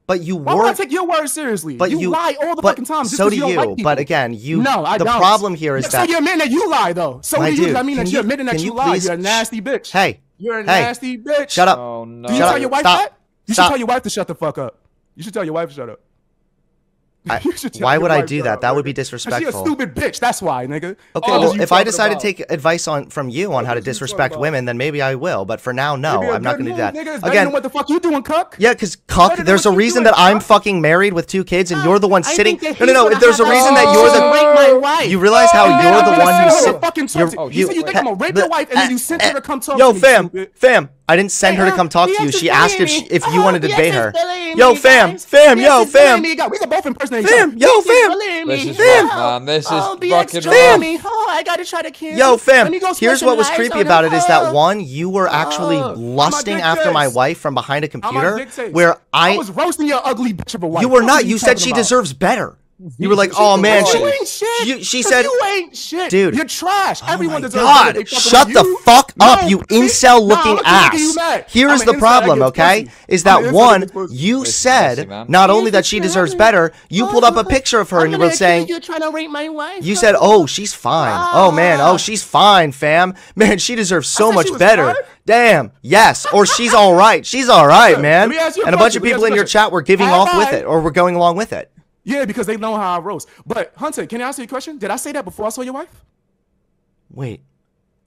But you were. Why would I take your word seriously? But you, you lie all the fucking time. So do you. you like but again, you. No, I The don't. problem here is so that. So you're admitting that you lie, though. So do. you. I mean that you're admitting that you, you lie. You're a nasty bitch. Hey. You're a hey. nasty bitch. Shut up. Oh, no. Do you tell your wife Stop. that? You Stop. should tell your wife to shut the fuck up. You should tell your wife to shut up. I, why would I do that? Up, that would be disrespectful. She's a stupid bitch. That's why, nigga. Okay, well, if I decide about? to take advice on from you on how to disrespect women, then maybe I will. But for now, no, I'm not going to do that. Nigga, Again, what the fuck you doing, cuck? Yeah, because cuck. There's a reason doing, that I'm cuck? fucking married with two kids, and ah, you're the one sitting. No, no, no. If there's a reason that you're the wife, you realize how oh, you're the one who sit. You think I'm a rape your wife, and then eh, you sit there to eh, come talk. Yo, fam, fam. I didn't send hey, her to come talk to you. She asked if she, if you wanted to debate her. Yo, fam, fam, yo, fam. We can both impersonate. Fam, yo, fam, this is fam. This is fucking fam. I gotta try to kill. Yo, fam. Here's what was creepy about it is that one, you were actually lusting after my wife from behind a computer, where I was roasting your ugly bitch of a wife. You were not. You said she deserves better. You were like, she, "Oh she, man, she, she, she said you ain't shit, dude. You're trash. Oh Everyone deserves God. Shut the you. fuck up, no, you incel-looking nah, ass. Here is the problem, okay? Is that one, you it's said not only that she deserves better, you pulled up a picture of her I'm and you were saying, "You're trying to rape my wife." You said, "Oh, she's fine. Oh man, oh she's fine, fam. Man, she deserves so much better." Damn. Yes. Or she's all right. She's all right, man. And a bunch of people in your chat were giving off with it or were going along with it. Yeah, because they know how I roast. But Hunter, can I ask you a question? Did I say that before I saw your wife? Wait.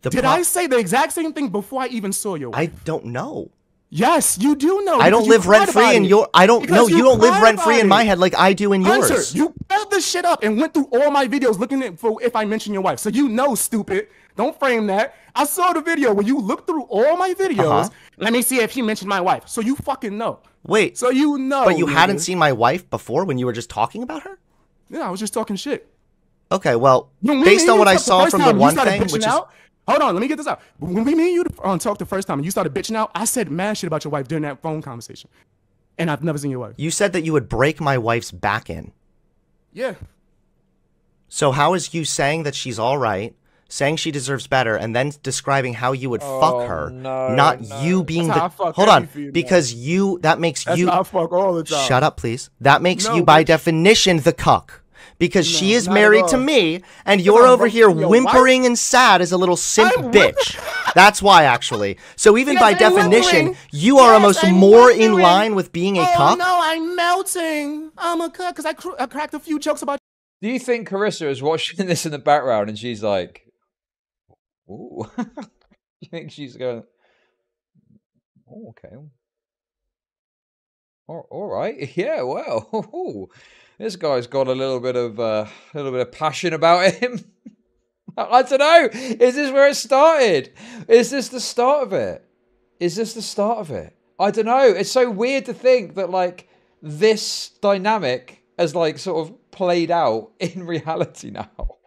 Did I say the exact same thing before I even saw your wife? I don't know. Yes, you do know. I don't live rent free in your. I don't. know. you, you don't live rent free in my head like I do in Hunter, yours. You pulled this shit up and went through all my videos looking for if I mention your wife. So you know, stupid, don't frame that. I saw the video. When you look through all my videos, uh-huh. let me see if he mentioned my wife. So you fucking know. Wait. So you know. But you nigga. hadn't seen my wife before when you were just talking about her? Yeah, I was just talking shit. Okay, well, based on what I saw the from the one thing, which is. Out, hold on, let me get this out. When we me and you um, talked the first time and you started bitching out, I said mad shit about your wife during that phone conversation. And I've never seen your wife. You said that you would break my wife's back in. Yeah. So how is you saying that she's all right saying she deserves better, and then describing how you would Oh, fuck her, no, not no. you being That's the fuck hold on, female. because you that makes That's you how fuck all the time. shut up, please. That makes No, you by bitch. definition the cuck. Because she is married to me, and you're I'm over here to your whimpering and sad as a little simp I'm bitch. That's why, actually. So even Yes, by I'm definition, whimpering. you are Yes, almost I'm more in line with being a oh cuck. no, I'm melting. I'm a cuck because I, cr- I cracked a few jokes about. Do you think Carissa is watching this in the background and she's like, "Ooh"? you think she's going, "Oh, okay"? All, all right. Yeah. Well, ooh, this guy's got a little bit of uh, a little bit of passion about him. I don't know. Is this where it started? Is this the start of it? Is this the start of it? I don't know. It's so weird to think that like this dynamic has like sort of played out in reality now.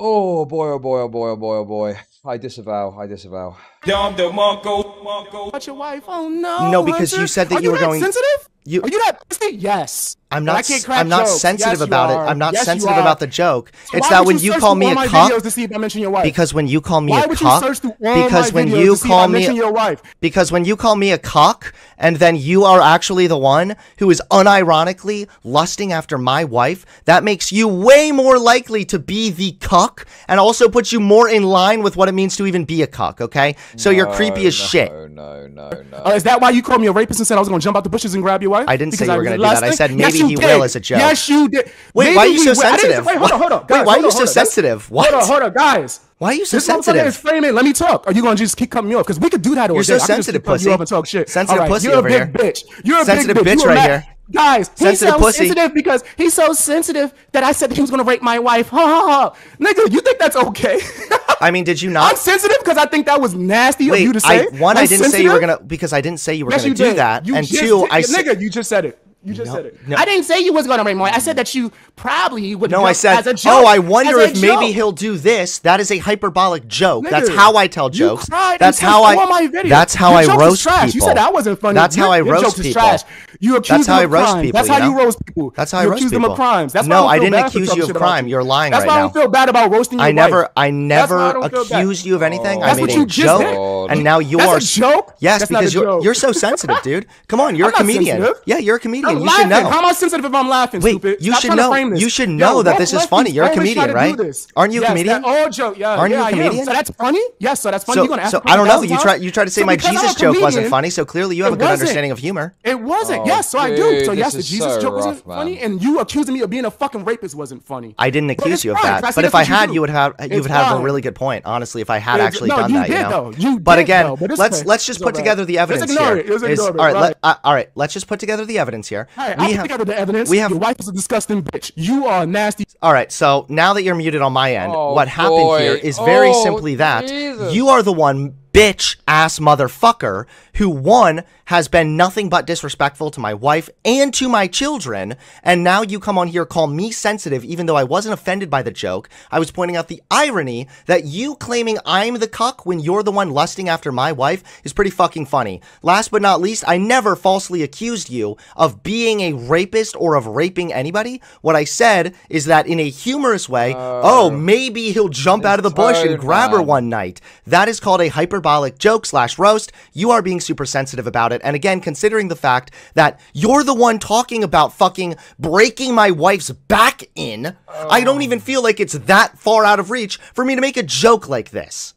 Oh boy, oh boy, oh boy, oh boy, oh boy. I disavow, I disavow. Dom DeMarco, Marco. But your wife, oh no. No, because you said that Are you were that going- sensitive. You- Are you not pussy? Yes. I'm not. I can't s- crack I'm not jokes. sensitive Yes, about it. I'm not Yes, sensitive about the joke. So it's that when you you call me a my cuck. videos to see if I mention your wife? Because when you call me Why a would you search through Because when you to see if call me. mention your wife? Because when you call me a cock, and then you are actually the one who is unironically lusting after my wife, that makes you way more likely to be the cock, and also puts you more in line with what it means to even be a cock. Okay, so you're creepy as no, shit. No, no, no, no. Oh, is that why you called me a rapist and said I was going to jump out the bushes and grab your wife? I didn't say you were gonna do that. I said maybe you he did. will as a joke. Yes, you did. Wait, Maybe why are you so will. Sensitive? Wait, hold on, hold on. Wait, Guys, why are you so hold on. That's- sensitive? What? Hold on, hold on, guys. Why are you so This sensitive? is framing. Let me talk. Are you gonna just keep cutting me off? Because we could do that all You're day. so I could just sensitive, pussy. You off and talk shit. Sensitive right, pussy You're a big here. bitch. You're a Sensitive big bitch. bitch right here. Guys, he's so pussy. sensitive because he's so sensitive that I said that he was gonna rape my wife. Ha ha ha. Nigga, you think that's okay? I mean, did you not? I'm not? sensitive because I think that was nasty Wait, of you to I, say. one, I I'm didn't say you were gonna because I didn't say you were Yes, gonna you do did. that, You and two, did. I said nigga, you just said it. You just No, said it. no. I didn't say you was gonna rape my wife. I said that you probably would. no, I said, as a oh, joke, oh, I wonder as a if maybe he'll do this. That is a hyperbolic joke. That's how I tell you jokes. cried That's and how searched I. my videos. That's how Your I jokes is roast trash. people. You said I wasn't funny. That's how I your roast people. trash. You accused That's how them I of roast crimes. people. That's you how know? you roast people. That's how I roast accuse people. them of crimes. That's no, I, I don't feel didn't accuse you of crime. You're lying That's why I don't feel bad about roasting your I never. I never I don't feel bad. accused you of anything. I That's made what a you joke, and now you That's are a joke? Yes, because you're you're so sensitive, dude. Come on, you're a comedian. Yeah, you're a comedian. I'm you should laughing. know. How am I sensitive if I'm laughing, Wait, stupid? you Stop should know- frame this. you should Yo, know that this is funny. You're a comedian, right? Aren't you a Yes, comedian? That all joke. Yeah, Aren't you yeah, a I am. comedian? So that's funny. Yes, so that's funny. So, You're gonna ask so I don't know. You try you tried to say So my because I'm Jesus joke wasn't funny. So clearly you have a good wasn't. understanding of humor. It wasn't. Oh, yes, so I do. So yes, the Jesus joke wasn't funny, and you accusing me of being a fucking rapist wasn't funny. I didn't accuse you of fine, that. 'cause I see But if I had, you would have you would have a really good point. Honestly, if I had actually no, done you that, you did, know. though. You but did, again, but it's let's let's just put together the evidence here. it. Just Is- ignore it, all right, right. let, uh, all right. Let's just put together the evidence here. Hey, we I'll have put together the evidence. we have- Your wife is a disgusting bitch. You are nasty. All right, so now that you're muted on my end, Oh, what happened boy. here is very Oh, simply that Jesus. you are the one bitch ass motherfucker who one has been nothing but disrespectful to my wife and to my children, and now you come on here call me sensitive even though I wasn't offended by the joke. I was pointing out the irony that you claiming I'm the cuck when you're the one lusting after my wife is pretty fucking funny. Last but not least, I never falsely accused you of being a rapist or of raping anybody. What I said is that in a humorous way, uh, oh, maybe he'll jump out of the bush and grab her one night. That is called a hyperbolic joke slash roast. You are being super sensitive about it. And again, considering the fact that you're the one talking about fucking breaking my wife's back in, I don't even feel like it's that far out of reach for me to make a joke like this.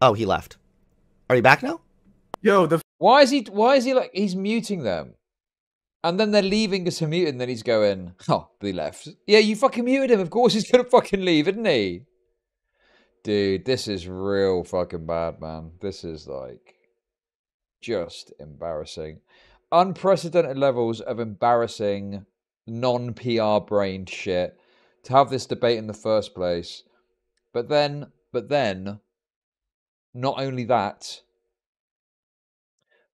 Oh, he left. Are you back now? Yo, the Why is he? Why is he like? He's muting them, and then they're leaving us to mute, and then he's going, "Oh, they left." Yeah, you fucking muted him. Of course, he's gonna fucking leave, isn't he? Dude, this is real fucking bad, man. This is like just embarrassing, unprecedented levels of embarrassing, non-PR brained shit to have this debate in the first place. But then, but then, not only that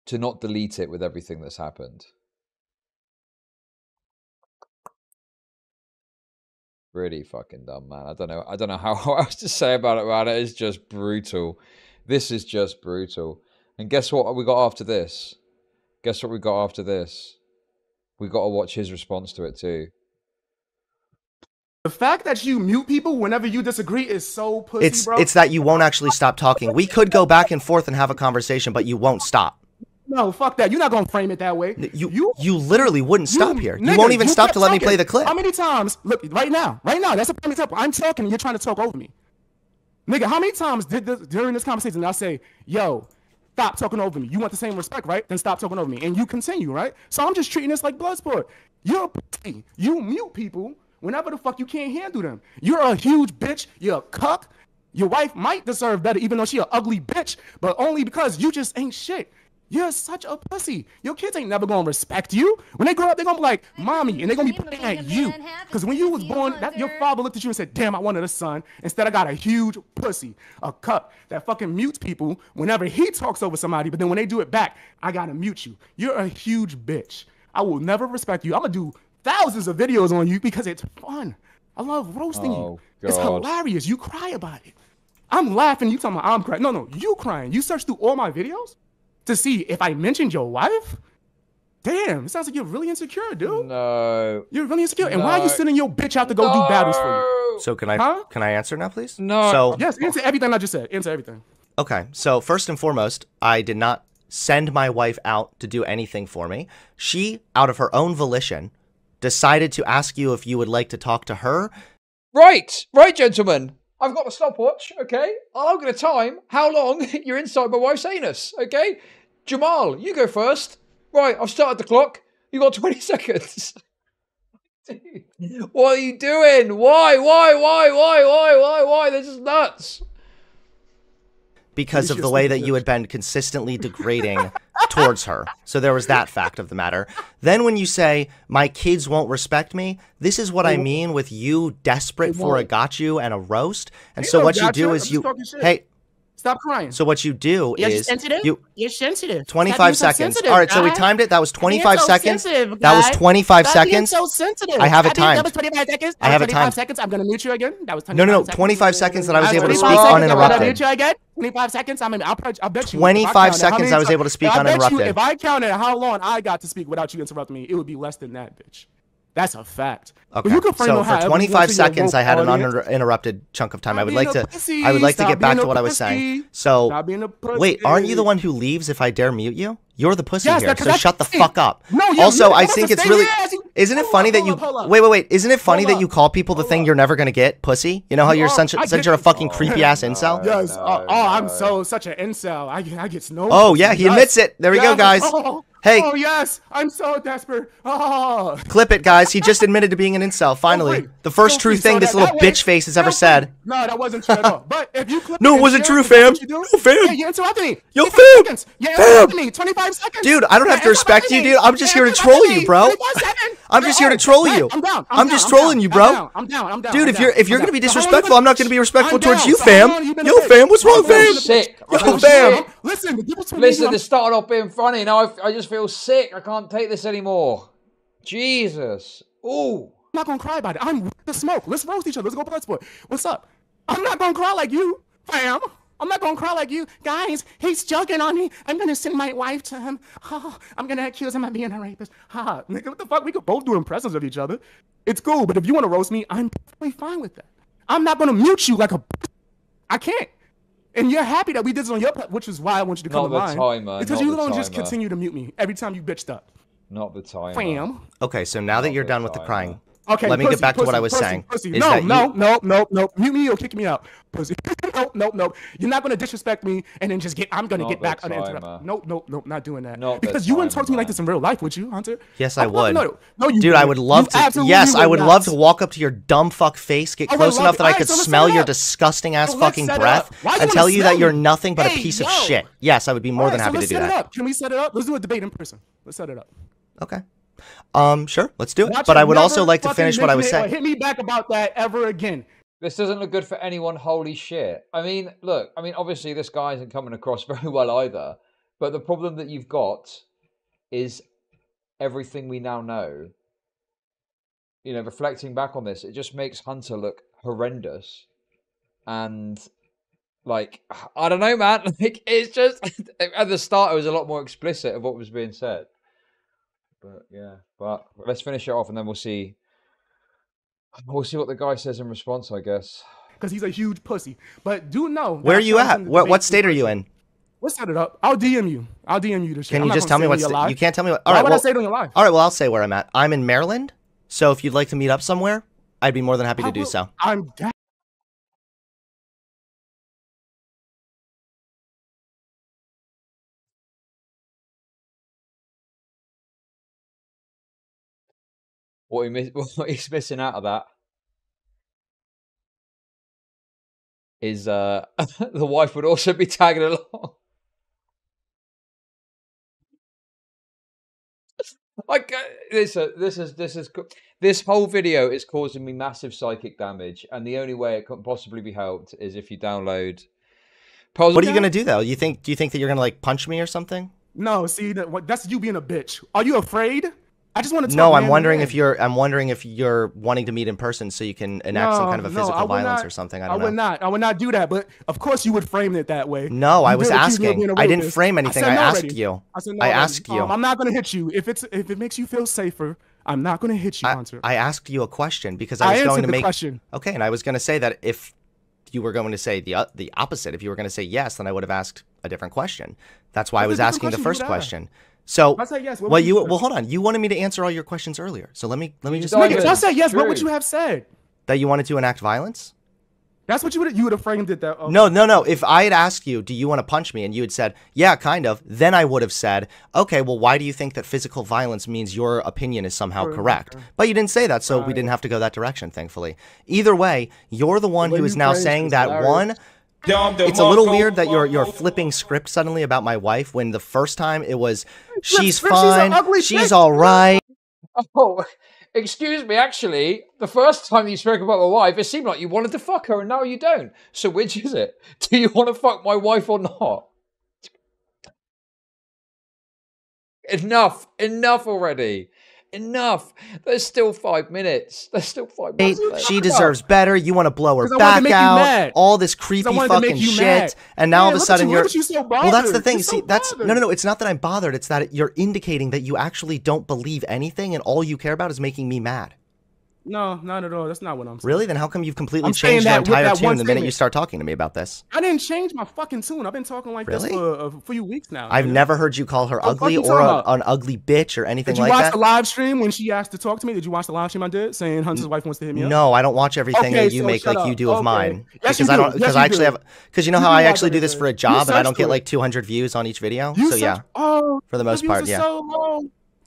to not delete it with everything that's happened. Really fucking dumb, man. I don't know. I don't know how what else to say about it, man. It is just brutal. This is just brutal. And guess what we got after this? Guess what we got after this? We got to watch his response to it too. the fact that you mute people whenever you disagree is so pussy, It's bro. it's that you won't actually stop talking. We could go back and forth and have a conversation, but you won't stop. No, fuck that. You're not gonna frame it that way. You you, you literally wouldn't stop here. You nigga, won't even stop kept to let me play the clip. How many times? Look, right now, right now. That's a prime example. I'm talking, and you're trying to talk over me, nigga. How many times did this during this conversation? I say, yo. Stop talking over me. You want the same respect, right? Then stop talking over me. And you continue, right? So I'm just treating this like blood sport. You're a pussy. You mute people whenever the fuck you can't handle them. You're a huge bitch. You're a cuck. Your wife might deserve better, even though she an ugly bitch, but only because you just ain't shit. You're such a pussy. Your kids ain't never gonna respect you. When they grow up, they're gonna be like, mommy, and they're gonna be playing at you. Because when you was born, that, your father looked at you and said, damn, I wanted a son. Instead, I got a huge pussy, a cup that fucking mutes people whenever he talks over somebody, but then when they do it back, I gotta mute you. You're a huge bitch. I will never respect you. I'm gonna do thousands of videos on you because it's fun. I love roasting Oh, you. It's hilarious. You cry about it. I'm laughing. You talking about I'm crying. No, no, you crying. You search through all my videos to see if I mentioned your wife. Damn, it sounds like you're really insecure, dude. No. You're really insecure. And why are you sending your bitch out to go do battles for you? So can I Huh? can I answer now, please? No. So Yes, answer everything I just said. Answer everything. Okay, so first and foremost, I did not send my wife out to do anything for me. She, out of her own volition, decided to ask you if you would like to talk to her. Right, right, gentlemen. I've got the stopwatch, okay? I'm going to time how long you're inside my wife's anus, okay? Jamal, you go first. Right, I've started the clock. You got 20 seconds. What are you doing? Why, why, why, why, why, why, why? This is nuts. Because of the way that you had been consistently degrading towards her. So there was that fact of the matter. Then when you say my kids won't respect me, this is what I mean with you desperate for a got you and a roast. And so what you do is you. Hey, Stop crying. so what you do You're is sensitive. you You're sensitive. 25 Stop being so seconds. sensitive, All right, so we guy. timed it. That was 25 so seconds. sensitive, That was guy. 25 Stop being seconds. so sensitive. I have it Stop being- timed. That was 25 seconds. I have it 25 timed. seconds. I'm gonna mute you again. That was 25 No, no, no. seconds. 25 seconds that I was That's able to 25 speak seconds. I'm gonna uninterrupted. mute you again. 25 seconds. I'm. I'll, pro- I'll bet you. if I 25 counted how seconds many I was ti- able to speak I bet you uninterrupted. if I counted how long I got to speak without you interrupting me, it would be less than that, bitch. That's a fact. Okay. you can frame So for 25 want to your seconds, I had an uninterrupted chunk of time. I would like to. pussy. I would like to get back to a what I was saying. So Stop being a pussy. wait, aren't you the one who leaves if I dare mute you? You're the pussy Yes, here, so that's shut the pussy. fuck up. No, you're also, I think it's really. here Isn't it Hold funny up, that you up, wait, wait, wait? Isn't it funny that you call people the thing you're never gonna get, pussy? You know how You you're are- such, I such get you're a fucking creepy ass oh, incel. Yes. Oh, oh, I'm so such an incel. I I get no. Oh yeah, he admits it. There we go, guys. Oh. Oh, Hey. Oh yes, I'm so desperate. Oh. Clip it, guys. He just admitted to being an incel. Finally, oh, Feel free. the first Feel true thing this that- little that way- bitch face has ever feel said. No, that wasn't true at all. But if you clip No, it and wasn't true, fam. what you do? No, fam. Yeah, you interrupted me. Yo, fam. Seconds. Yeah, Fam. interrupted me. 25 seconds. Dude, I don't have Yeah, to respect you, dude. I'm just Yeah, here to troll interrupted you, bro. I'm just here to Oh, troll you. I'm down. I'm down. just I'm trolling you, bro. I'm down. I'm down. I'm down. Dude, if you're if you're gonna be down. So how long disrespectful, I'm not gonna be respectful towards you, fam. you been Yo, fam, what's wrong, fam? been a bitch? Sick. Yo, fam. Listen, the difference between me Listen, and this started off being funny. Now I, I just feel sick. I can't take this anymore. Jesus. Ooh. I'm not gonna cry about it. I'm with the smoke. Let's roast each other. Let's go blood sport. What's up? I'm not gonna cry like you, fam. I'm not gonna cry like you. Guys, he's joking on me. I'm gonna send my wife to him. Oh, I'm gonna accuse him of being a rapist. Ha, nigga, what the fuck? We could both do impressions of each other. It's cool, but if you wanna roast me, I'm perfectly fine with that. I'm not gonna mute you like a. I can't. And you're happy that we did this on your plat, which is why I want you to come Not to the mine. timer, because not you the don't just continue to mute me every time you bitched up. Not the time. Fam. Okay, so now that you're done with the crying, Okay, let me pussy, get back to what I was pussy, saying. Pussy. No, no, you- no, no, no. Mute me or kick me out. Pussy. no, nope, no. You're not gonna disrespect me and then just get. I'm gonna Not get back timer. uninterrupted. No, no, no, not doing that. Not because you wouldn't talk to me like this in real life, would you, Hunter? Yes, I would. would. No, no, you. Dude, I would love You to. absolutely Yes, I would not. love to walk up to your dumb fuck face, get I close enough that I could so smell your disgusting ass fucking breath up. Why you and tell you that you're nothing but a piece of shit. Yes, I would be more than happy to do that. Can we set it up? Let's do a debate in person. Let's set it up. Okay. Um, sure, let's do it. Watch But I would also like to finish what I was mention it or saying. Hit me back about that ever again. This doesn't look good for anyone. Holy shit. I mean, look, I mean, obviously, this guy isn't coming across very well either. But the problem that you've got is everything we now know. You know, reflecting back on this, it just makes Hunter look horrendous. And, like, I don't know, man. Like, it's just, at the start, it was a lot more explicit of what was being said. But, yeah. But let's finish it off and then we'll see. We'll see what the guy says in response, I guess. Because he's a huge pussy. But do know. Where are you at? What, what state are you in? Let's set it up. I'll DM you. I'll DM you this shit. Can I'm you just tell me say what when you're state? You can't tell me what. All Why right, would well, I say it on your live? all right. Well, I'll say where I'm at. I'm in Maryland. So if you'd like to meet up somewhere, I'd be more than happy to I do will- so. I'm down. What, he miss, what he's missing out of that. is uh the wife would also be tagging along. Like uh, this, uh, this is this is this whole video is causing me massive psychic damage, and the only way it can possibly be helped is if you download. What are you gonna do though? You think? Do you think that you're gonna like punch me or something? No, see that's you being a bitch. Are you afraid? I just want to. No, I'm wondering if you're. I'm wondering if you're wanting to meet in person so you can enact some kind of a physical would violence not- or something. I I, don't know. I would not. I would not do that. But of course, you would frame it that way. No, I was did accuse me of asking. I didn't frame anything. I no asked already. you. I said no I asked you. Um, I'm not gonna hit you if it's if it makes you feel safer. I'm not gonna hit you, I, Hunter. I asked you a question because I was going to the make. question. Okay, and I was going to say that if you were going to say the uh, the opposite, if you were going to say yes, then I would have asked a different question. That's why I was asking the first question. ask? Question. So, If I say yes, what well, you you well, hold on. You wanted me to answer all your questions earlier, so let me let me just make Nigga, it if I said yes, what would you have said? that you wanted to enact violence. That's what you would you would have framed it that. oh, No, no, no. If I had asked you, do you want to punch me? And you had said, yeah, kind of, then I would have said, okay, well, why do you think that physical violence means your opinion is somehow correct? But you didn't say that, so we didn't have to go that direction, thankfully. Either way, you're the one way who is now saying that hilarious. one, Dom it's a little weird that you're you're flipping script suddenly about my wife when the first time it was she's script, she's fine, ugly she's all right. Oh, excuse me. Actually, the first time you spoke about my wife, it seemed like you wanted to fuck her, and now you don't. So which is it? Do you want to fuck my wife or not? Enough! Enough already! Enough! There's still five minutes. There's still five minutes. left. she deserves better. You want to blow her 'Cause I wanted to back out. All this creepy wanted to make fucking shit, mad. and now all of a sudden you, you're. you so well, that's the thing. You're so See, that's no, no, no. It's not that I'm bothered. It's that you're indicating that you actually don't believe anything, and all you care about is making me mad. No, not at all. That's not what I'm saying. Really? Then how come you've completely I'm changed your entire tune the minute you start talking to me about this? I didn't change my fucking tune. I've been talking like Really? this for a few weeks now. I've never heard you call her ugly or a, an ugly bitch or anything like that. Did you watch that. the live stream when she asked to talk to me? Did you watch the live stream I did saying Hunter's wife wants to hit me up? No, I don't watch everything Okay, that you so make like you up. do of Okay. mine Yes, because you I do. don't because you I actually do. have because you know You how do I actually do this for a job and I don't get like 200 views on each video. So yeah, Oh, for the most part, yeah.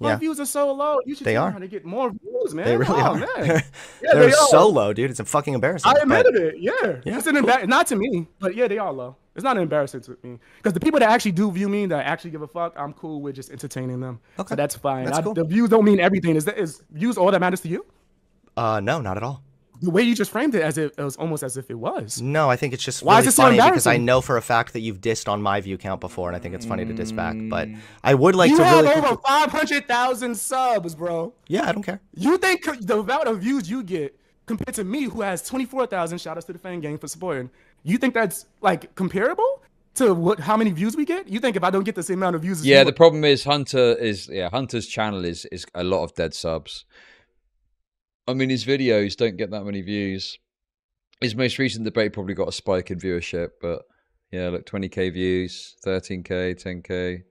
My Yeah. views are so low. You should they are. trying to get more views, man. they really oh, are. Man. They're, Yeah, they're they are. so low, dude. It's a fucking embarrassing. I admitted it. Yeah, Yeah, it's an embar- not to me, but yeah, they are low. It's not embarrassing to me because the people that actually do view me, that actually give a fuck, I'm cool with just entertaining them. Okay. so that's fine. That's I- cool. The views don't mean everything. Is that is views all that matters to you? Uh, no, not at all. The way you just framed it, as if it was almost as if it was. No, I think it's just Why is really it so funny because I know for a fact that you've dissed on my view count before, and I think it's funny to diss back. But mm. I would like you to have really. over five hundred thousand subs, bro. Yeah, I don't care. You think the amount of views you get compared to me, who has 24,000 shout outs to the fan gang for supporting, you think that's like comparable to what how many views we get? You think if I don't get the same amount of views as Yeah, you, the problem is Hunter is yeah Hunter's channel is is a lot of dead subs. I mean, his videos don't get that many views. His most recent debate probably got a spike in viewership, but yeah, look, 20k views, 13k, 10k.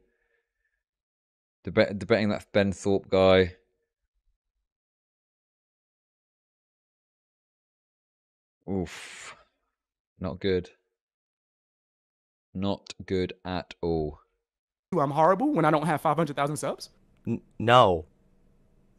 Deba- debating that Ben Thorpe guy. Oof, not good. Not good at all. I'm horrible when I don't have 500,000 subs? N- no,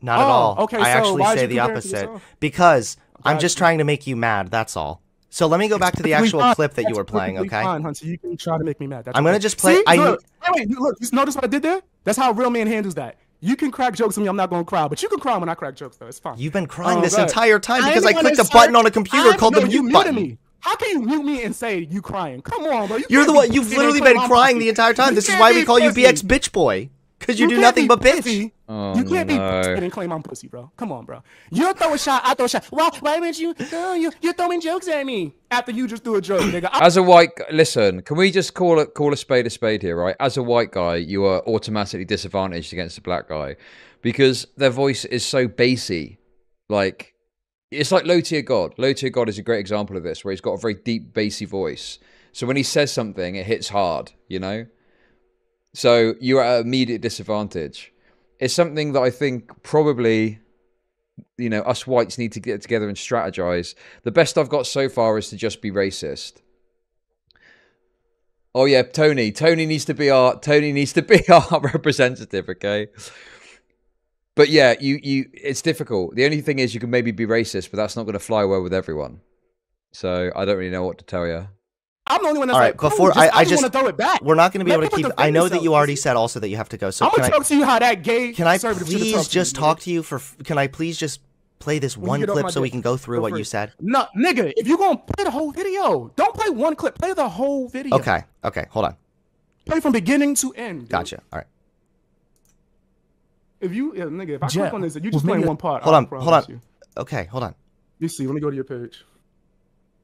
not at Oh, all. okay, I so actually say the compare it to opposite because I'm just trying to make you mad. That's all. So let me go back to the actual fine. clip that you were playing. Okay. Fine, Hunter. You can try to make me mad. That's I'm gonna okay. just play- See? I- look, wait, wait, you- look. You notice what I did there? That's how a real man handles that. You can crack jokes on me. I'm not gonna cry, but you can cry when I crack jokes, though. It's fine. You've been crying Oh, this God. entire time because ain't I clicked a button on a computer I- called no, the mute button. Me. How can you mute me and say you crying? Come on, bro. You You're the one. You've literally been crying the entire time. This is why we call you. BX bitch boy because you, do nothing be but bitch. pussy. Oh, you can't be no. pussy and claim I'm pussy, bro. Come on, bro. You throw a shot, I throw a shot. Why? Why would you? No, you you're throwing jokes at me after you just threw a joke, nigga. I- As a white, gu- listen, can we just call it call a spade a spade here, right? As a white guy, you are automatically disadvantaged against a black guy because their voice is so bassy. Like it's like low tier God. Low tier God is a great example of this, where he's got a very deep bassy voice. So when he says something, it hits hard, you know. So you're at an immediate disadvantage. It's something that I think probably you know, us whites need to get together and strategize. The best I've got so far is to just be racist. Oh yeah, Tony. Tony needs to be our Tony needs to be our representative, okay? But yeah, you you it's difficult. The only thing is you can maybe be racist, but that's not going to fly well with everyone. So I don't really know what to tell you. I'm the only one that's All right, like, before just, I, I, I just just want to throw it back. We're not going to be Let able to keep. the I know that you already said also that you have to go. So I'm gonna I talk to you how that gay. can I please talked to just you, talk to you for? Can I please just play this When one clip my so we can go through feel what you said? No, nigga, if you're gonna play the whole video, don't play one clip. Play the whole video. Okay. Okay. Hold on. Play from beginning to end. dude. Gotcha. All right. If you, yeah, nigga, if I Jeff, click on this, you was just playing one part. Hold on. Hold on. You. Okay. Hold on. you see, let me go to your page.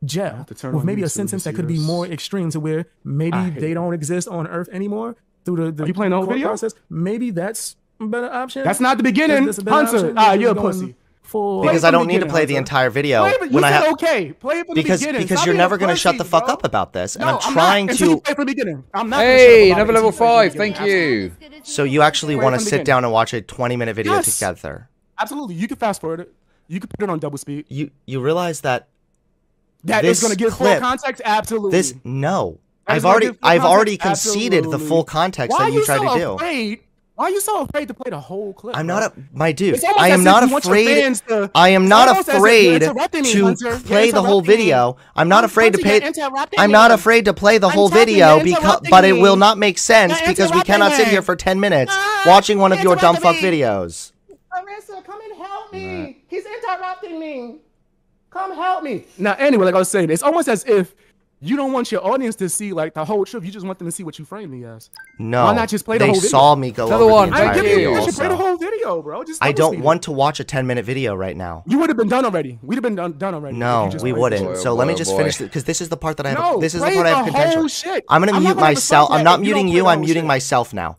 Jeff, have with maybe a sentence that could be more extreme to where maybe they don't exist on Earth anymore through the, the Are you playing the whole video? process. Maybe that's a better option. That's not the beginning, That's a better Hunter. option Ah, you're a pussy. For Because I don't need to play the entire video Play, but when I have okay. Play it from because the beginning. because Stop you're never going to shut the fuck bro. up about this, and No, I'm not trying until you to. play from the beginning. I'm not. gonna Hey, another level until you play five. Thank you. So you actually want to sit beginning. down and watch a 20 minute video Yes. together? Absolutely, you can fast forward it. You can put it on double speed. You you realize that That is This going to give full clip- context. Absolutely. this no. That is I've already I've already conceded the full context Why that are you tried so to do. Afraid? Why are you so afraid to play the whole clip? I'm not a my dude. I am not you afraid. to- I am not almost as if you're afraid to play the whole video. I'm not afraid to pay. I'm not afraid to play the whole video because, but it will not make sense because we cannot sit here for 10 minutes Ah, watching one of your dumb fuck videos. Carissa, come and help me. He's interrupting me. Come help me. Now, anyway, like I was saying, it's almost as if you don't want your audience to see like the whole truth. You just want them to see what you framed me as. No. Why not just play the whole video? They saw me go Another over one, the thank I'm entire you. giving you video permission. Play the also. whole video, bro. Just I don't speed want to watch a 10 minute video right now. You would have been done already. We'd have been done, done already. No, we wouldn't. Boy, so oh let me just oh finish boy. because this is the part that I have. No, this is the play part I have the contention. shit. I'm gonna I'm mute myself. I'm not if you don't muting you. I'm muting shit. myself now.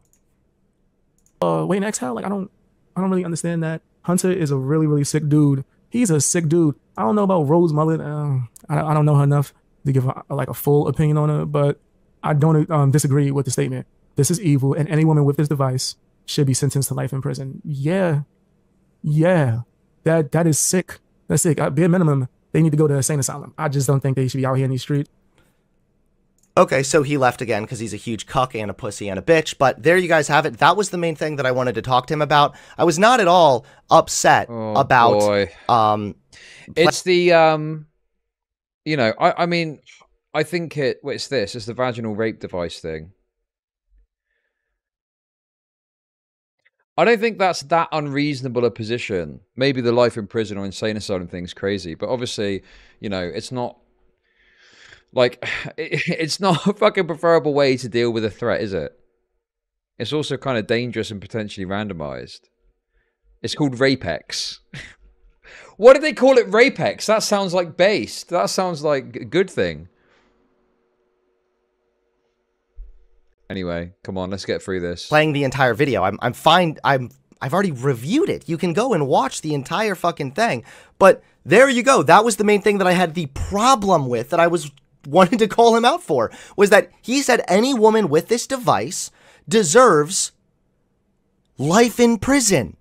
uh, wait, and exhale. Like I don't, I don't really understand that. Hunter is a really, really sick dude. He's a sick dude. I don't know about Rose Mullet. Um, I, I don't know her enough to give a, like a full opinion on her, but I don't um, disagree with the statement. This is evil, and any woman with this device should be sentenced to life in prison. Yeah, yeah, that that is sick. That's sick. At bare minimum, they need to go to a insane asylum. I just don't think they should be out here in these streets. Okay, so he left again because he's a huge cuck and a pussy and a bitch. But there you guys have it. That was the main thing that I wanted to talk to him about. I was not at all upset Oh, about boy. um It's the um, you know, I I mean, I think it. What's this? It's the vaginal rape device thing. I don't think that's that unreasonable a position. Maybe the life in prison or insane asylum thing's crazy, but obviously, you know, it's not like it's not a fucking preferable way to deal with a threat, is it? It's also kind of dangerous and potentially randomized. It's called Rapex. What did they call it? Rapex. That sounds like based. That sounds like a good thing. Anyway, come on, let's get through this. playing the entire video. I'm I'm fine. I'm I've already reviewed it. You can go and watch the entire fucking thing. But there you go. That was the main thing that I had the problem with that I was wanting to call him out for was that he said any woman with this device deserves life in prison.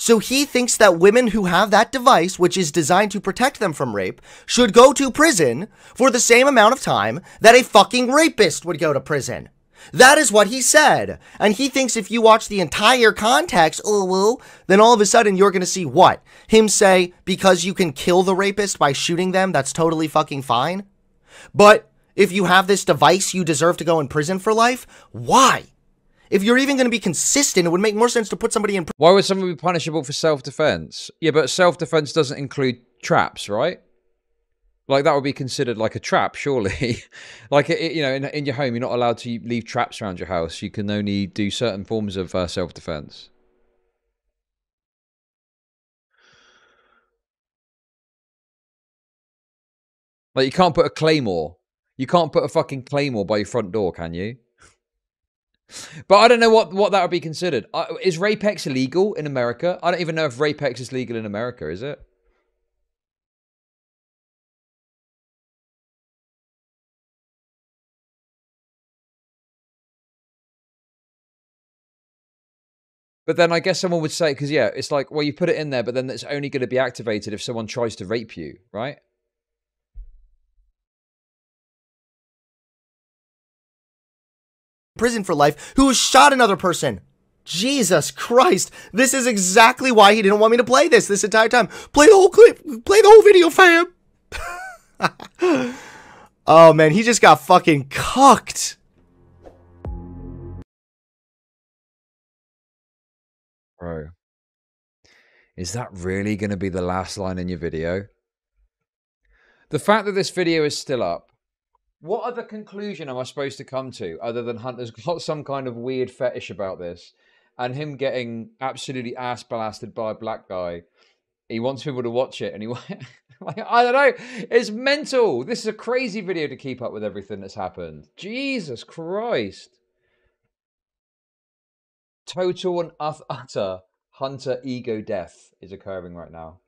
So he thinks that women who have that device, which is designed to protect them from rape, should go to prison for the same amount of time that a fucking rapist would go to prison. That is what he said. And he thinks if you watch the entire context, oh, well, then all of a sudden you're going to see what? Him say, because you can kill the rapist by shooting them, that's totally fucking fine. But if you have this device, you deserve to go in prison for life? Why? If you're even going to be consistent, it would make more sense to put somebody in. Why would someone be punishable for self-defense? Yeah, but self-defense doesn't include traps, right? Like that would be considered like a trap, surely. like it, you know, in, in your home, you're not allowed to leave traps around your house. You can only do certain forms of uh, self-defense. Like you can't put a claymore. You can't put a fucking claymore by your front door, can you? But I don't know what, what that would be considered. Uh, is Rapex illegal in America? I don't even know if Rapex is legal in America, is it? But then I guess someone would say, because yeah, it's like, well, you put it in there, but then it's only going to be activated if someone tries to rape you, right? Prison for life who shot another person. Jesus Christ. This is exactly why he didn't want me to play this this entire time. Play the whole clip. Play the whole video, fam. oh man, he just got fucking cucked. Bro, is that really going to be the last line in your video? The fact that this video is still up, what other conclusion am I supposed to come to other than Hunter's got some kind of weird fetish about this and him getting absolutely ass blasted by a black guy? He wants people to watch it and he like, I don't know. It's mental. This is a crazy video to keep up with everything that's happened. Jesus Christ. Total and utter Hunter ego death is occurring right now.